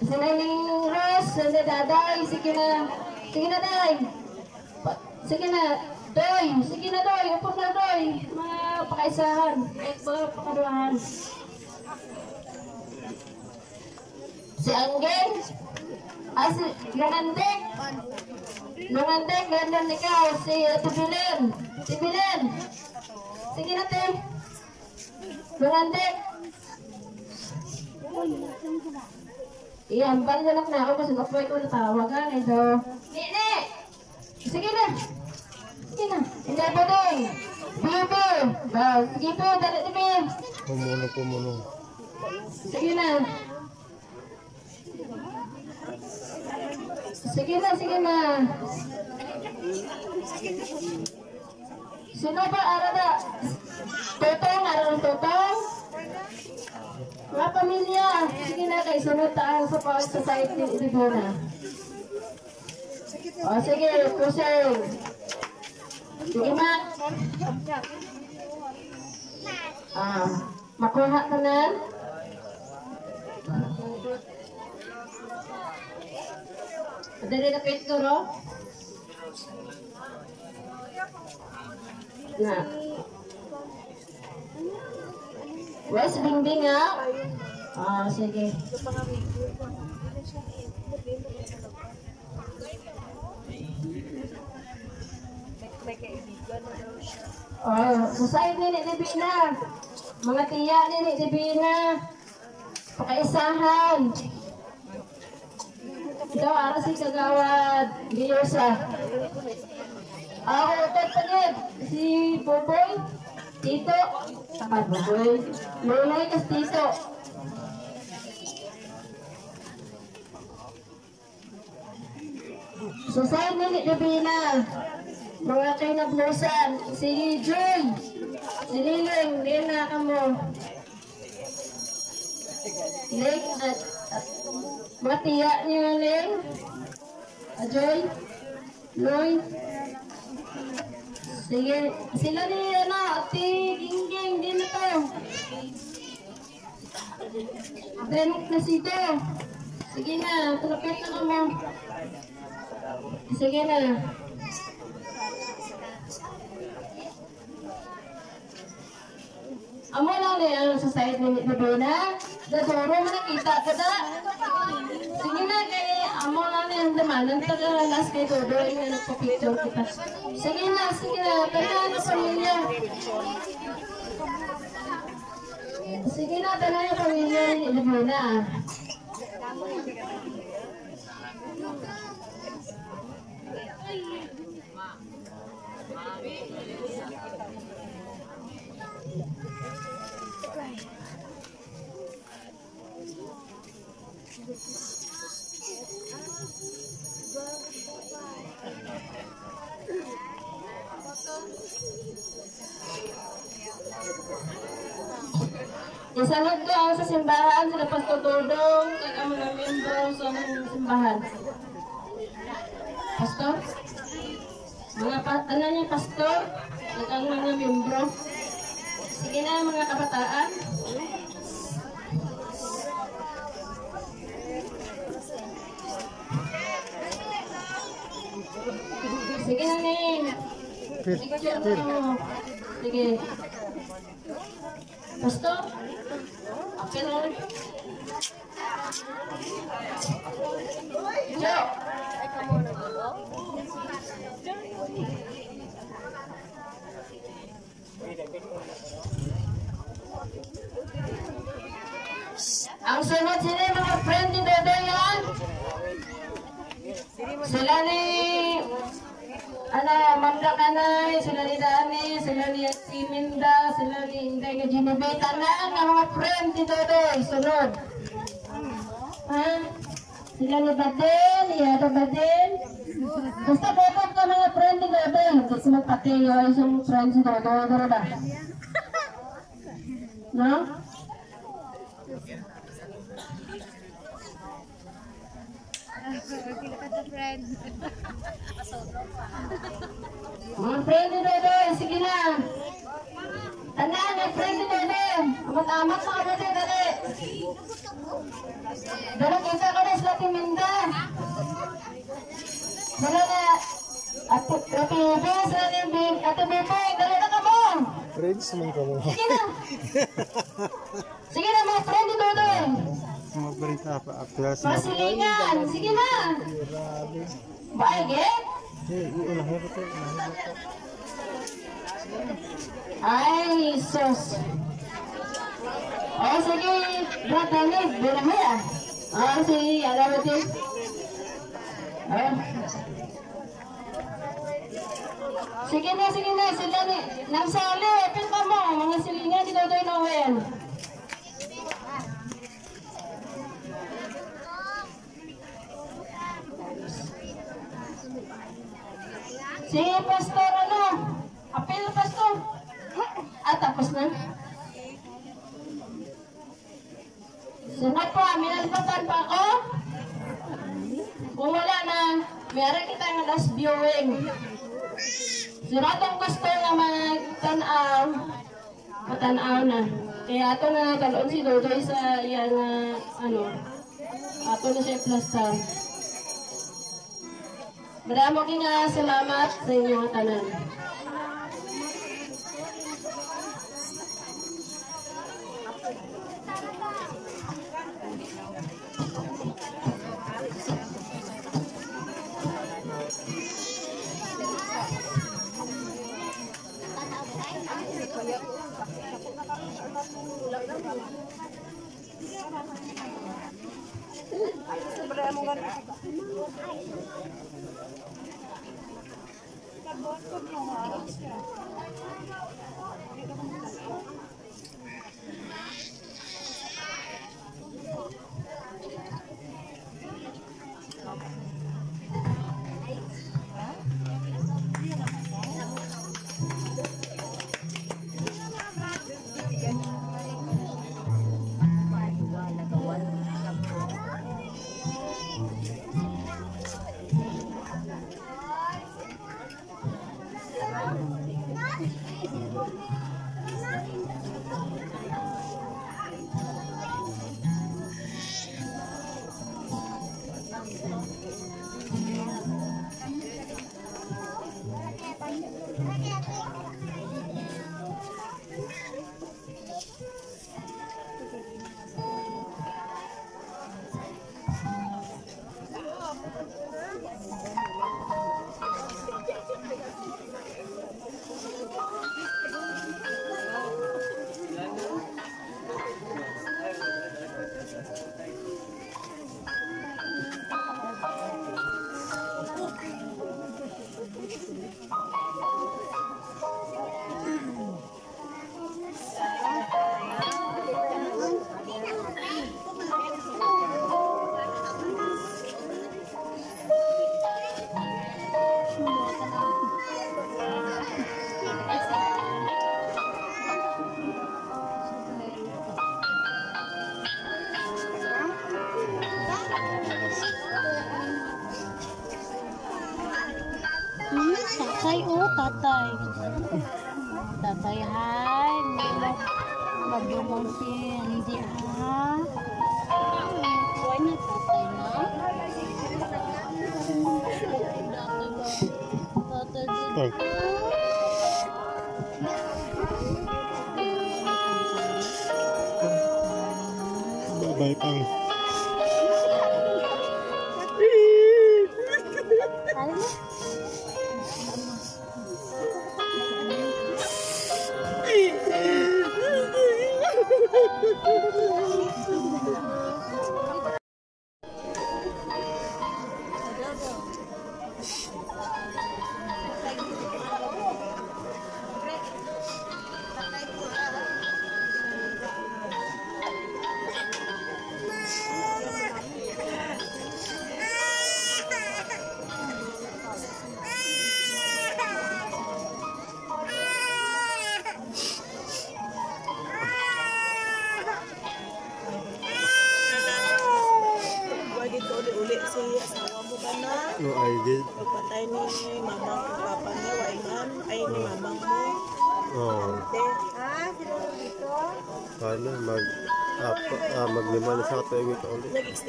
Sila yung Rose, sila daday, sige na. Sige na, day. Sige na, doy. Sige na, doy. Upog na, doy. Mga pakaisahan. At mga pakaduhan. Si Anggeng. Ah, si Lunandek. Lunandek, gandan ikaw. Si. Si Bilen. Sige natin. Lunandek. Iyan, panjalak na ako kasi napoy ko natawagan. Ito. Nene! Sige na. Sige na. Hindi pa din. Bibi. Sige po, dali tibi. Pumuno, pumuno. Sige na. Sige na, sige na. Sino ba arada? Totong, arada totong? Mga pamilya, sige na kay sunod taang sa pag society ni Ibona. O sige, kusing. Sige ma. Ah, makuha ka na? Dali na pit ko, ro? Na. Wes, bingbing ha? Ah, sige. Oh, susay ni ni Divina. Mga tiya ni ni Divina. Pakaisahan. Ito, ara si Kagawad. Giyosa. Ako, tatagid. Si Boboy. Tito. Saka Boboy. Lulay kas Tito. Susay ni ni Divina. Mga kinablusan. Si Joy. Si Liling. Lina ka mo. At, at mga tiya niya Ling. Ajoy. Loy. Sige. Sila ni ano, ati Gingging. Di na to. Then, nasito. Sige na. Tulapit na mo. Sige na. Amo lang ni ang society ni Bibina. Dadoro mo nakita ka da. Sige na kay amo lang ni ang damanan taga last kay Dodo nagpa-picture kita. Sige na, sige na. Tanan na pamilya. Sige na, na pamilya ni. Isalod ko ang sa simbahan sila Pastor Dodong kay ang mga miyembro sa simbahan. Pastor? Mga pa ano niya pastor? Kay ang mga miyembro. Sige na mga kabataan. Sige na Ning. Picture. Sige. Okay na. Jo! Ang sunod sila mga friend ni Dodo yan. Sila ni ano, Mamda Kanay, sila ni Dani, sila ni si Minda, sila ni Inday nga Ginebe, tanan nga mga friend ni Dodo, sunod. Ha? Sila ni Badel, Iyada Badel. Basta boto ka mga friend ni Dodo, hindi si magpatiyo ay isang friend si Dodo, Dodo ba? No? Mga friend ni Dodo, sige na. Tandaan, may friend ni Dodo. Amat-amat sa kapatid, dali. Dali, kita ka na sa Timinda. Dali na. Ate Ibe, sa Ate Ate Bebe, dali na ka mo. Friends man ka mo. Sige na. Sige na, mga friend ni Dodo. Mga friends Apa, aktual sa Masilingan! Sige na! Baige? Eh, unahin ko to. unahin ko to. Ay, sus! Oh, sige, Brad Dani, bilang mo ya. Ah, si, ano ba ito? Ah. Sige na, sige na, sila ni, nagsali, pin ka mo, mga silingan si Dodoy Noel. Si Pastor ano? Apel Pastor. Ah, tapos na. Sunod po, minalipatan pa ako. Kung wala na, meron kita ng last viewing. Siratong gusto nga magtanaw, matanaw na. Kaya ato na talon si Dodoy sa iyang ah, ano, ato na siya plastar. Kay nga salamat sa inyong tanan. Hmm,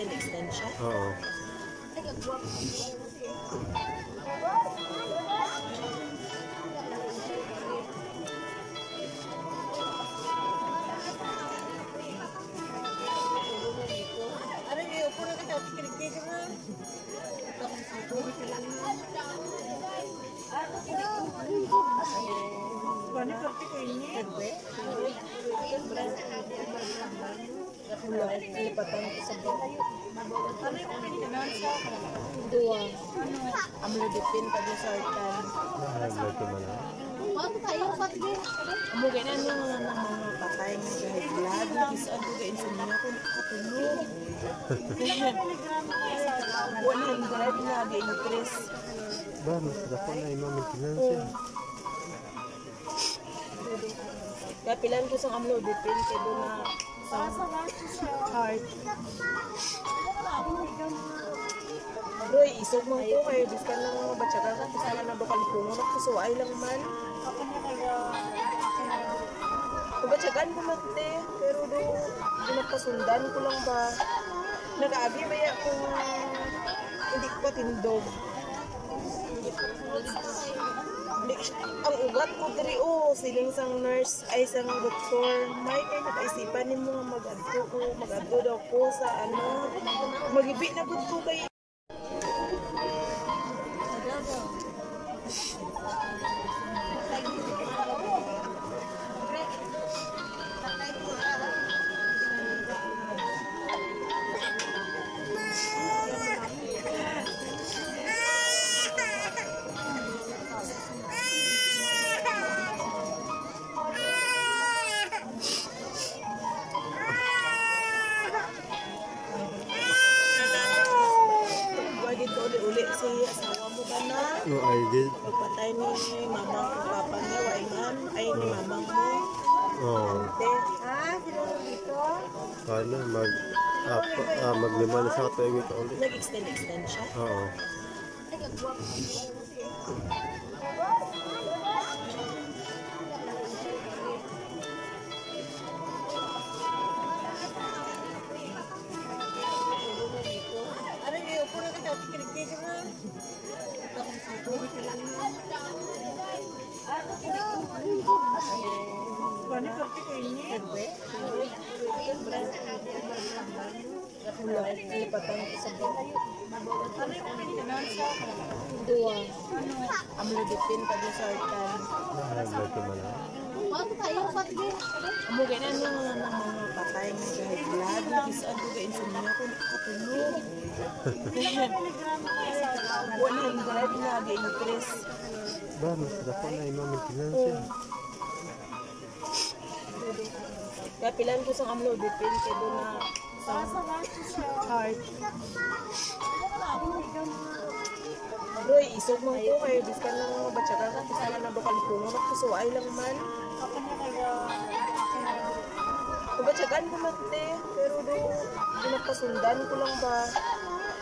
ulit. Nag-extend-extend Ba, mas dako na yung mga maintenance yan. Kaya pilan ko sa amlodipin kaya doon na sa heart. Roy, isog man ko kayo. Biskan lang mga batsaga ka. Biskan lang na ba kalipungan ako. So, ay lang man. Kubatsagan ko man te. Pero do, pinapasundan ko lang ba. Nag-agi ba kung hindi ko tindog. Ang ugat ko diri oh, siling sang nurse ay sang doktor. May kay nakaisipan nimo nga mag-adto ko, mag-adto daw ko sa ano. Magibi na gud ko kay nag-extend-extend siya. Pilan ko sa amlodipin kaya doon na sa heart. Roy, isog man ko kayo. Biskan lang mga batsaga ka. Lang na ba kalipungan ako. So, ay lang man. Kubatsagan ko man te. Pero do, pinapasundan ko lang ba.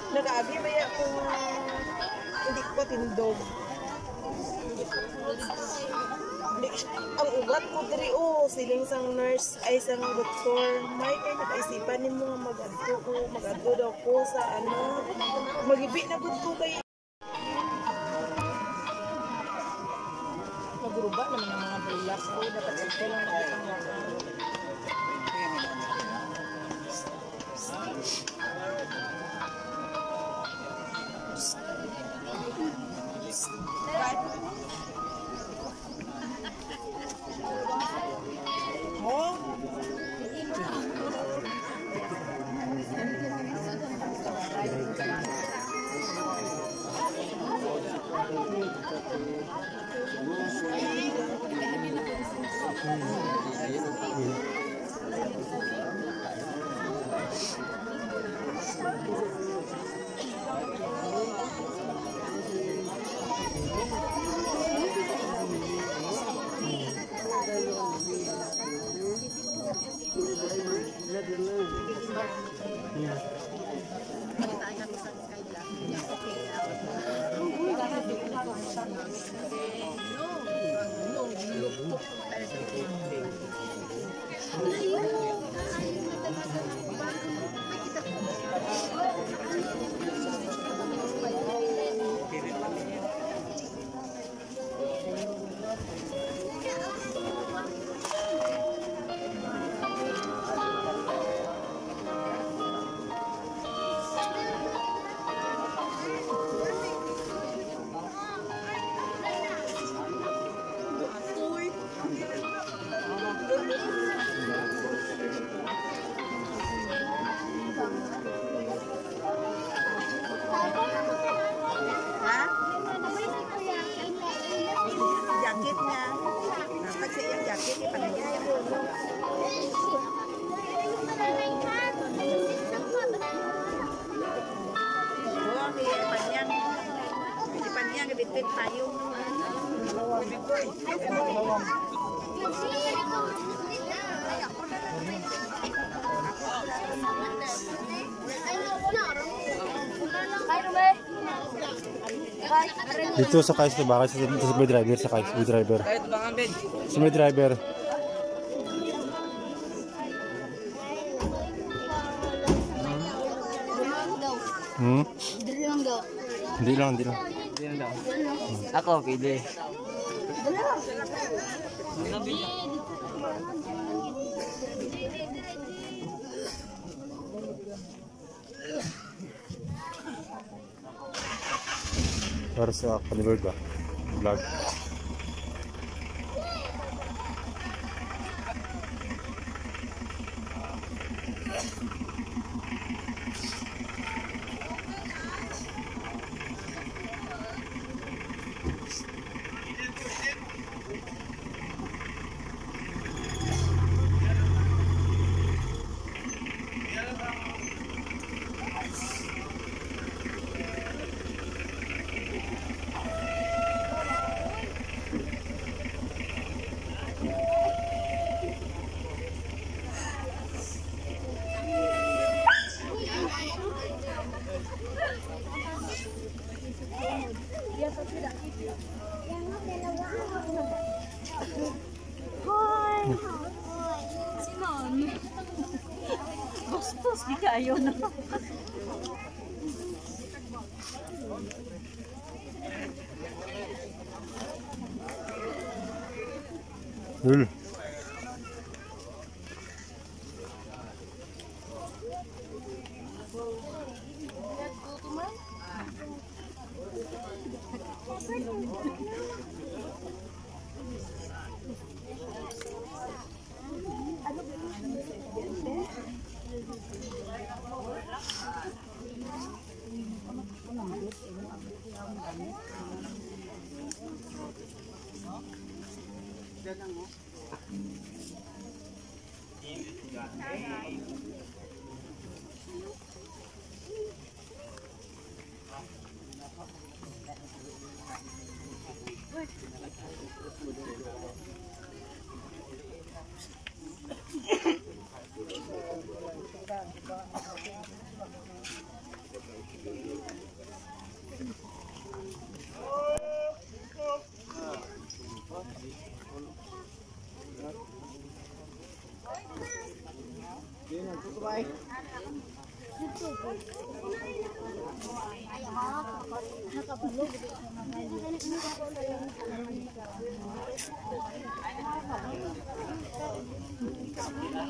Nag-agi ba ya kung hindi ko pa ang ugat ko diri oh, siling sang nurse ay sang doktor. May kay nakaisipan nimo nga mag-adto ko, mag-adto daw ko sa ano. Magibi na gud ko kay Naguruba naman ang mga bulak ko. Dapat ito lang nakapanglakan. Dito sa kais na bakit sa, dito sa may driver sa kais, may driver. Sa may driver. Hmm? Hindi lang, hindi lang. Ako, pili. Para sa Kanilord? Vlog. Bastos, di kayo no.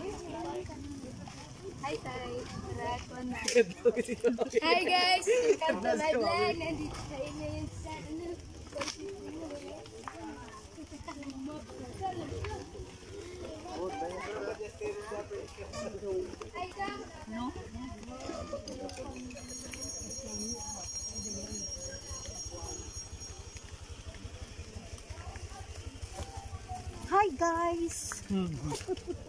Hi guys! Welcome to my vlog. Nandito tayo ngayon sa ano, Hi guys. Mm-hmm.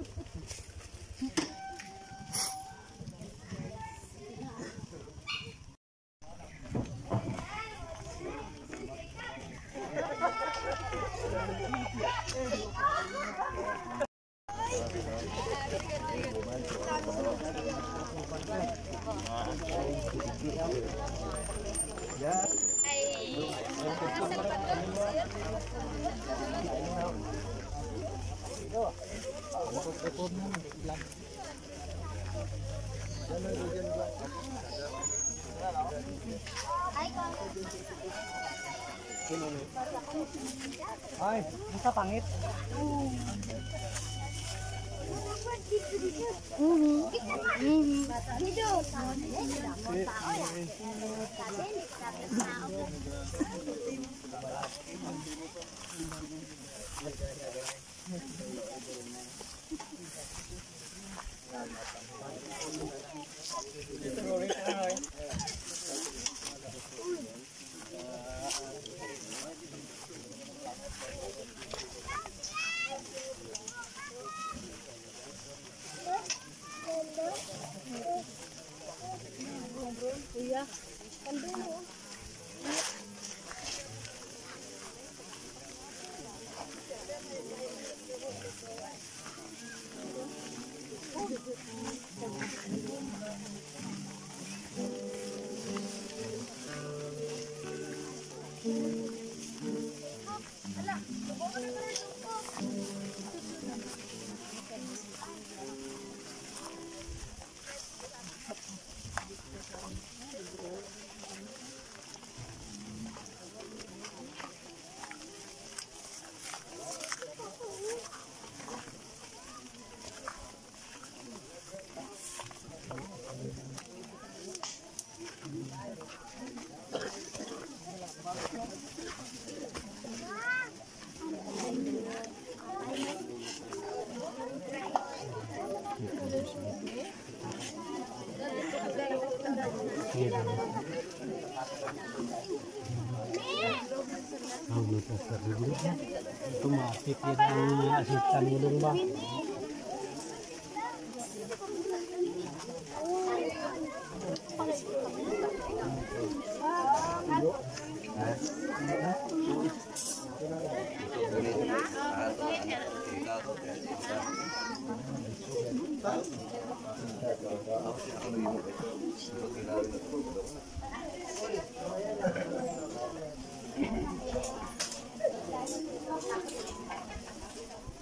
ini. Oi, bisa pangit. Mm-hmm. Iya. Kandulo. Ang lupa sa rin. Tumapit yan ang asitan mo lang ba?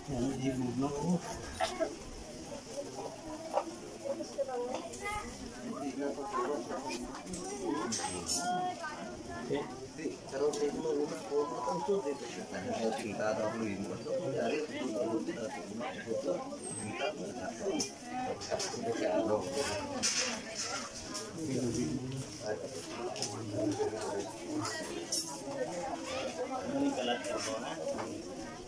Yan, himog na ko. Aku ini pada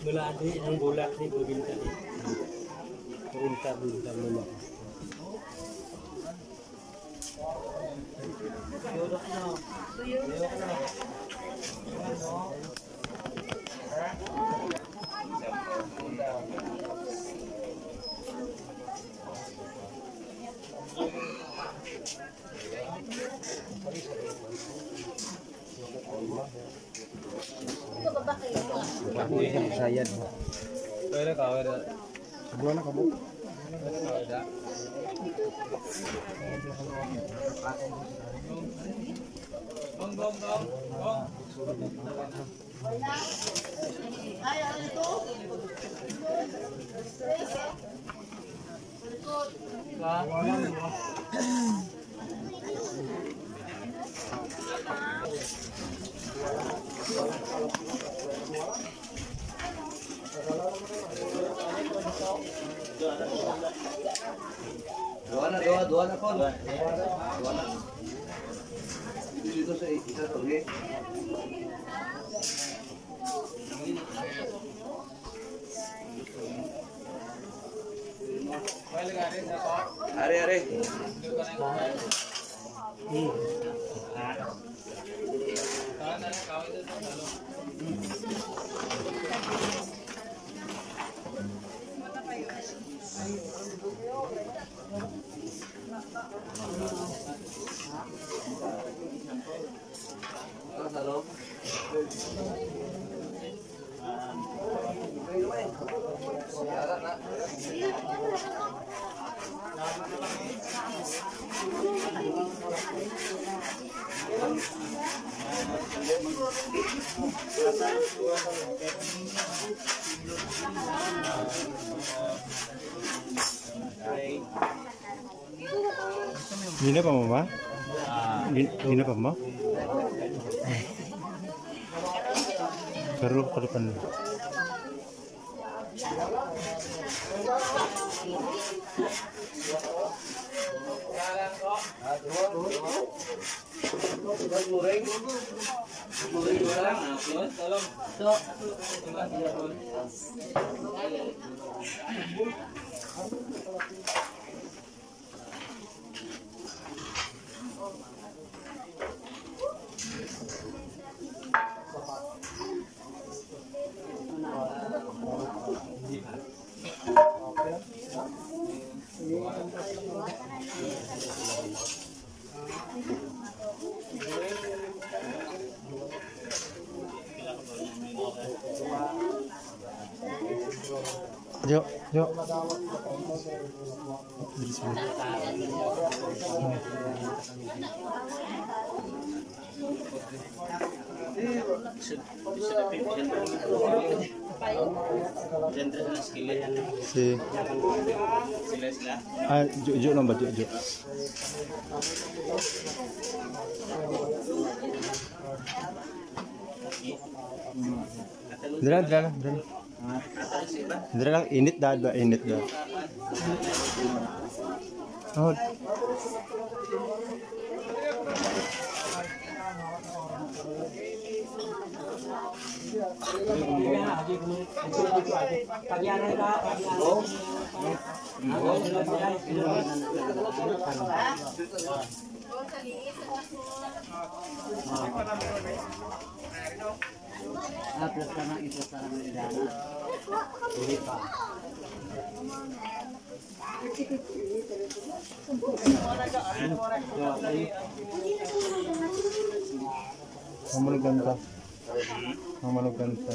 Wala di ang bulak ni bibinta di. Binta binta mo Sayad. Pwede ka, pwede. Sebelah na Saya Kawera kawera. Gimana kamu? Bong bong Thank you. Na, Kon. Doa na. Dito sa isa to, eh. Are, are. Hindi na pa mo ba? Hindi hindi na pa mo? Pero kalipan na. Jo, jo. Bilis mo. Si Ah, jo, jo lang ba? Jo, jo. Dala, dala, dala. Dala lang, init da, da, init da. Oh, Pelaksana itu sarang dana. Ini Pak. Nomor gantar. Ka. Mamalugan ka.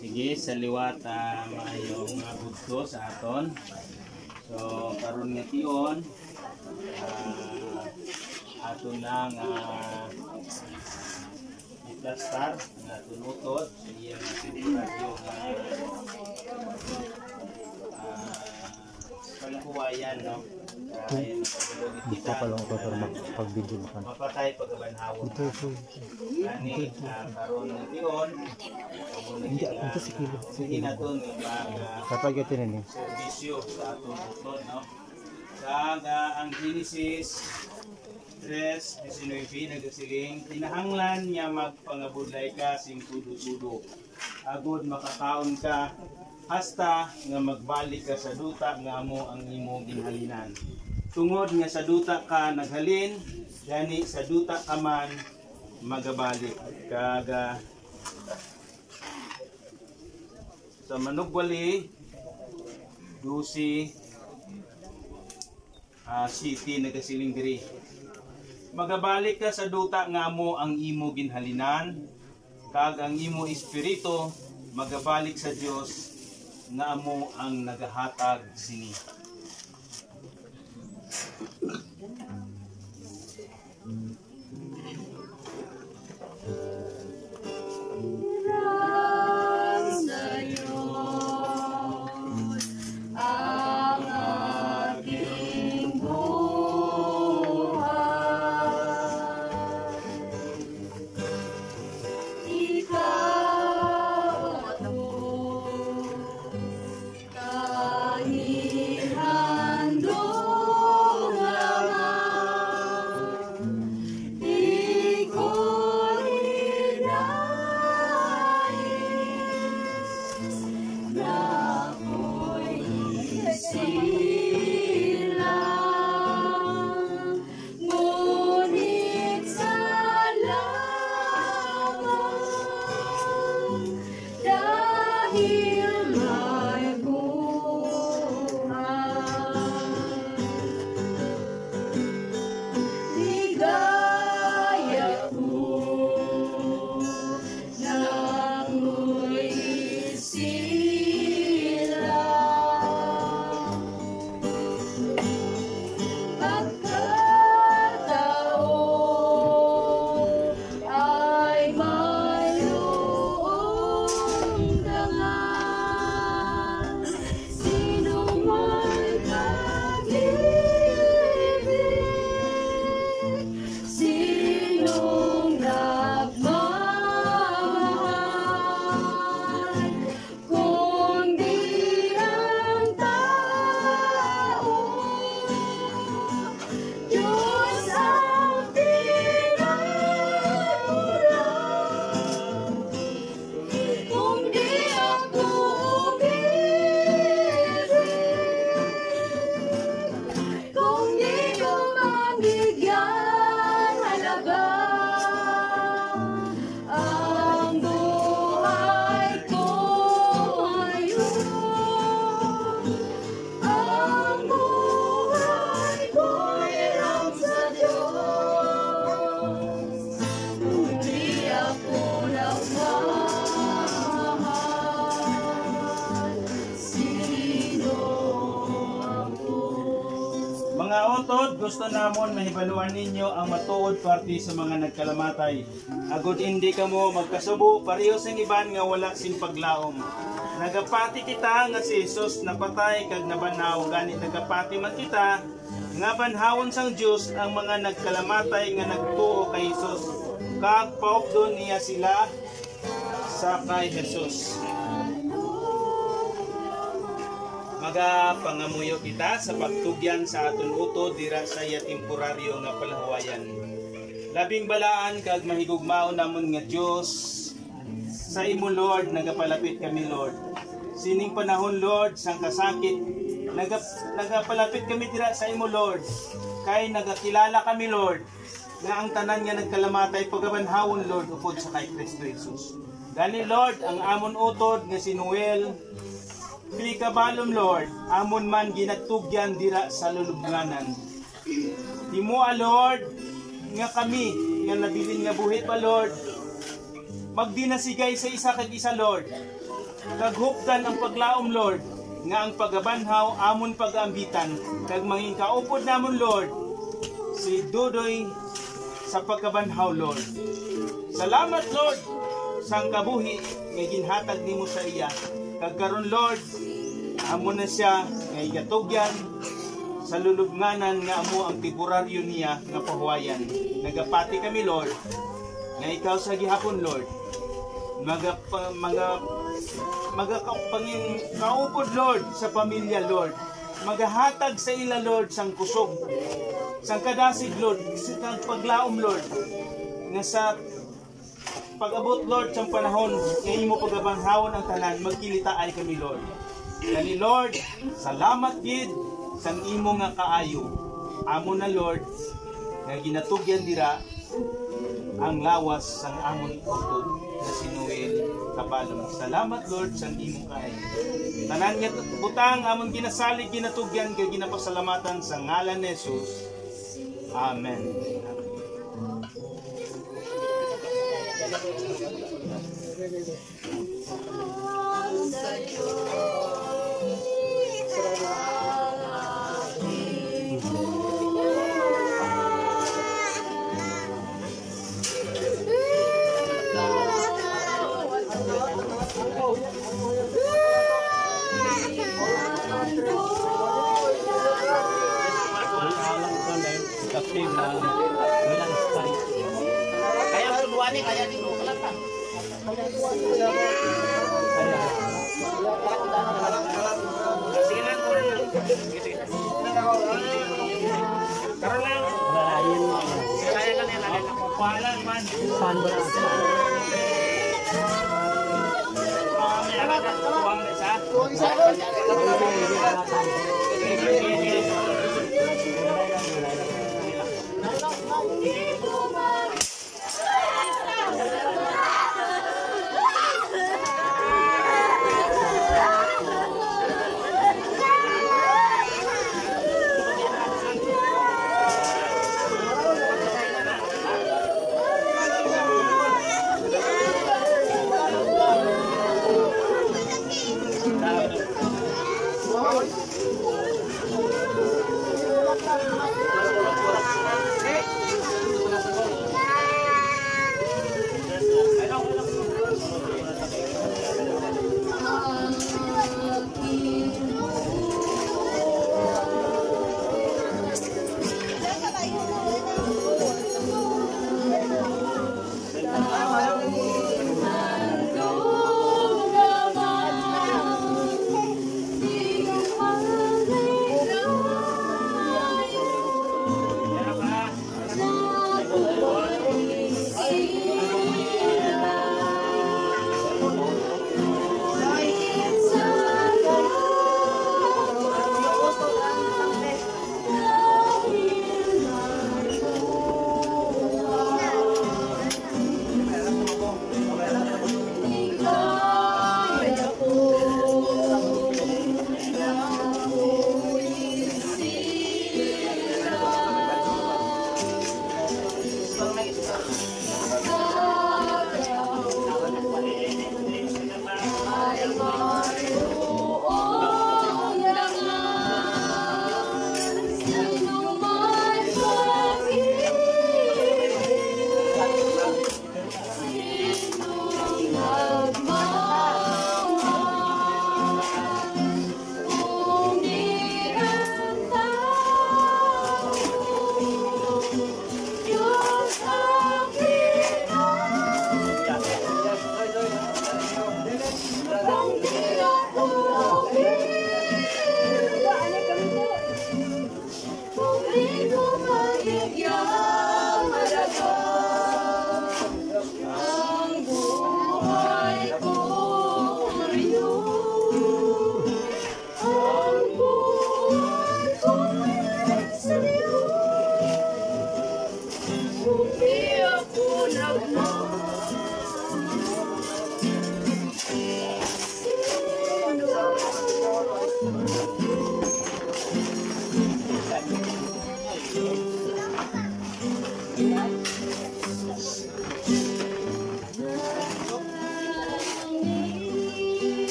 Sige, sa liwat uh, maayong uh, budto sa aton. So, karon nga tion, uh, aton lang uh, iplastar nga tunutod sa iyang radyo nga uh, panghuwayan, no? Dahil pagulogit Dito pa lang para magpag-video ka. mapatay pagkabanhawon. Ito, ito. Ani, karon nga tion, Hindi, ito si Kilo. sige na to, pag uh, Kapag ito na niya. serbisyo sa atong bukod, no? Kag ah, ang Genesis 3.19 nagasiling, kinahanglan niya magpangabudlay ka sing tudo-tudo. Agod makakaon ka, hasta nga magbalik ka sa duta nga amo ang imo ginhalinan. Tungod nga sa duta ka naghalin, gani sa duta ka man magabalik. Kag ah, sa Manugbali, Dusi, ah, City, nagasiling diri. Magabalik ka sa duta nga mo ang imo ginhalinan, kag ang imo espiritu magabalik sa Dios nga amo ang nagahatag sini. Ikaw, namon mahibaluan ninyo ang matuod parte sa mga nagkalamatay. Agod hindi ka mo magkasubo, pareho sa iban nga wala sin paglaom. Nagapati kita nga si Jesus napatay kag nabanaw, ganit nagapati man kita nga banhawon sang Dios ang mga nagkalamatay nga nagtuo kay Jesus. Kag paupdon niya sila sa kay Jesus. Magapangamuyo kita sa pagtugyan sa aton uto dira sa iya temporaryo nga palahuwayan. Labing balaan kag mahigugmao namon nga Dios sa imo Lord nagapalapit kami Lord. Sining panahon Lord sang kasakit nagap, nagapalapit kami dira sa imo Lord. Kay nagakilala kami Lord nga ang tanan nga nagkalamatay pagabanhawon Lord upod sa kay Kristo Jesus. Gani Lord ang amon utod nga si Noel Pili kabalom Lord, amon man ginatugyan dira sa lulubnganan. Timo a Lord, nga kami, nga nabilin nga buhit pa Lord, magdinasigay sa isa kag isa Lord. Kaghupdan ang paglaom Lord, nga ang pagabanhaw amon pagambitan, kag manging kaupod namon Lord, si Dudoy sa pagkabanhaw Lord. Salamat Lord, sang kabuhi nga ginhatag nimo sa iya. Kag karon Lord, amo na siya nga igatugyan sa lulubnganan nga amo ang temporaryo niya nga pahuwayan. Nagapati kami Lord, nga ikaw sa gihapon Lord, maga maga pangin kaupod Lord sa pamilya Lord. Magahatag sa ila Lord sang kusog. Sang kadasig Lord, sa paglaom Lord. Nga sa pag-abot Lord sa panahon nga imo pagabanghawon ang tanan magkilita ay kami Lord. Kani Lord salamat gid sang imo nga kaayo. Amo na Lord nga ginatugyan dira ang lawas sang amon utod na si Noel kabalong salamat Lord sang imo kaayo. Tanan nga butang amon ginasalig ginatugyan kay ginapasalamatan sa ngalan ni Jesus. Amen. 对，对，对。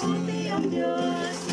Mabuti ang Diyos na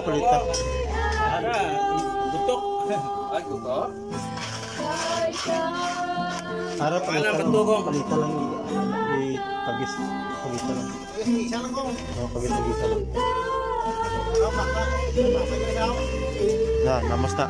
Palita, palita. Ara, butok. Ay, gusto? Harap, palita Wala, lang. patugong. Palita lang. I- Pagis. Palita lang. Oh, pagis, pagis lang. Na, namusta?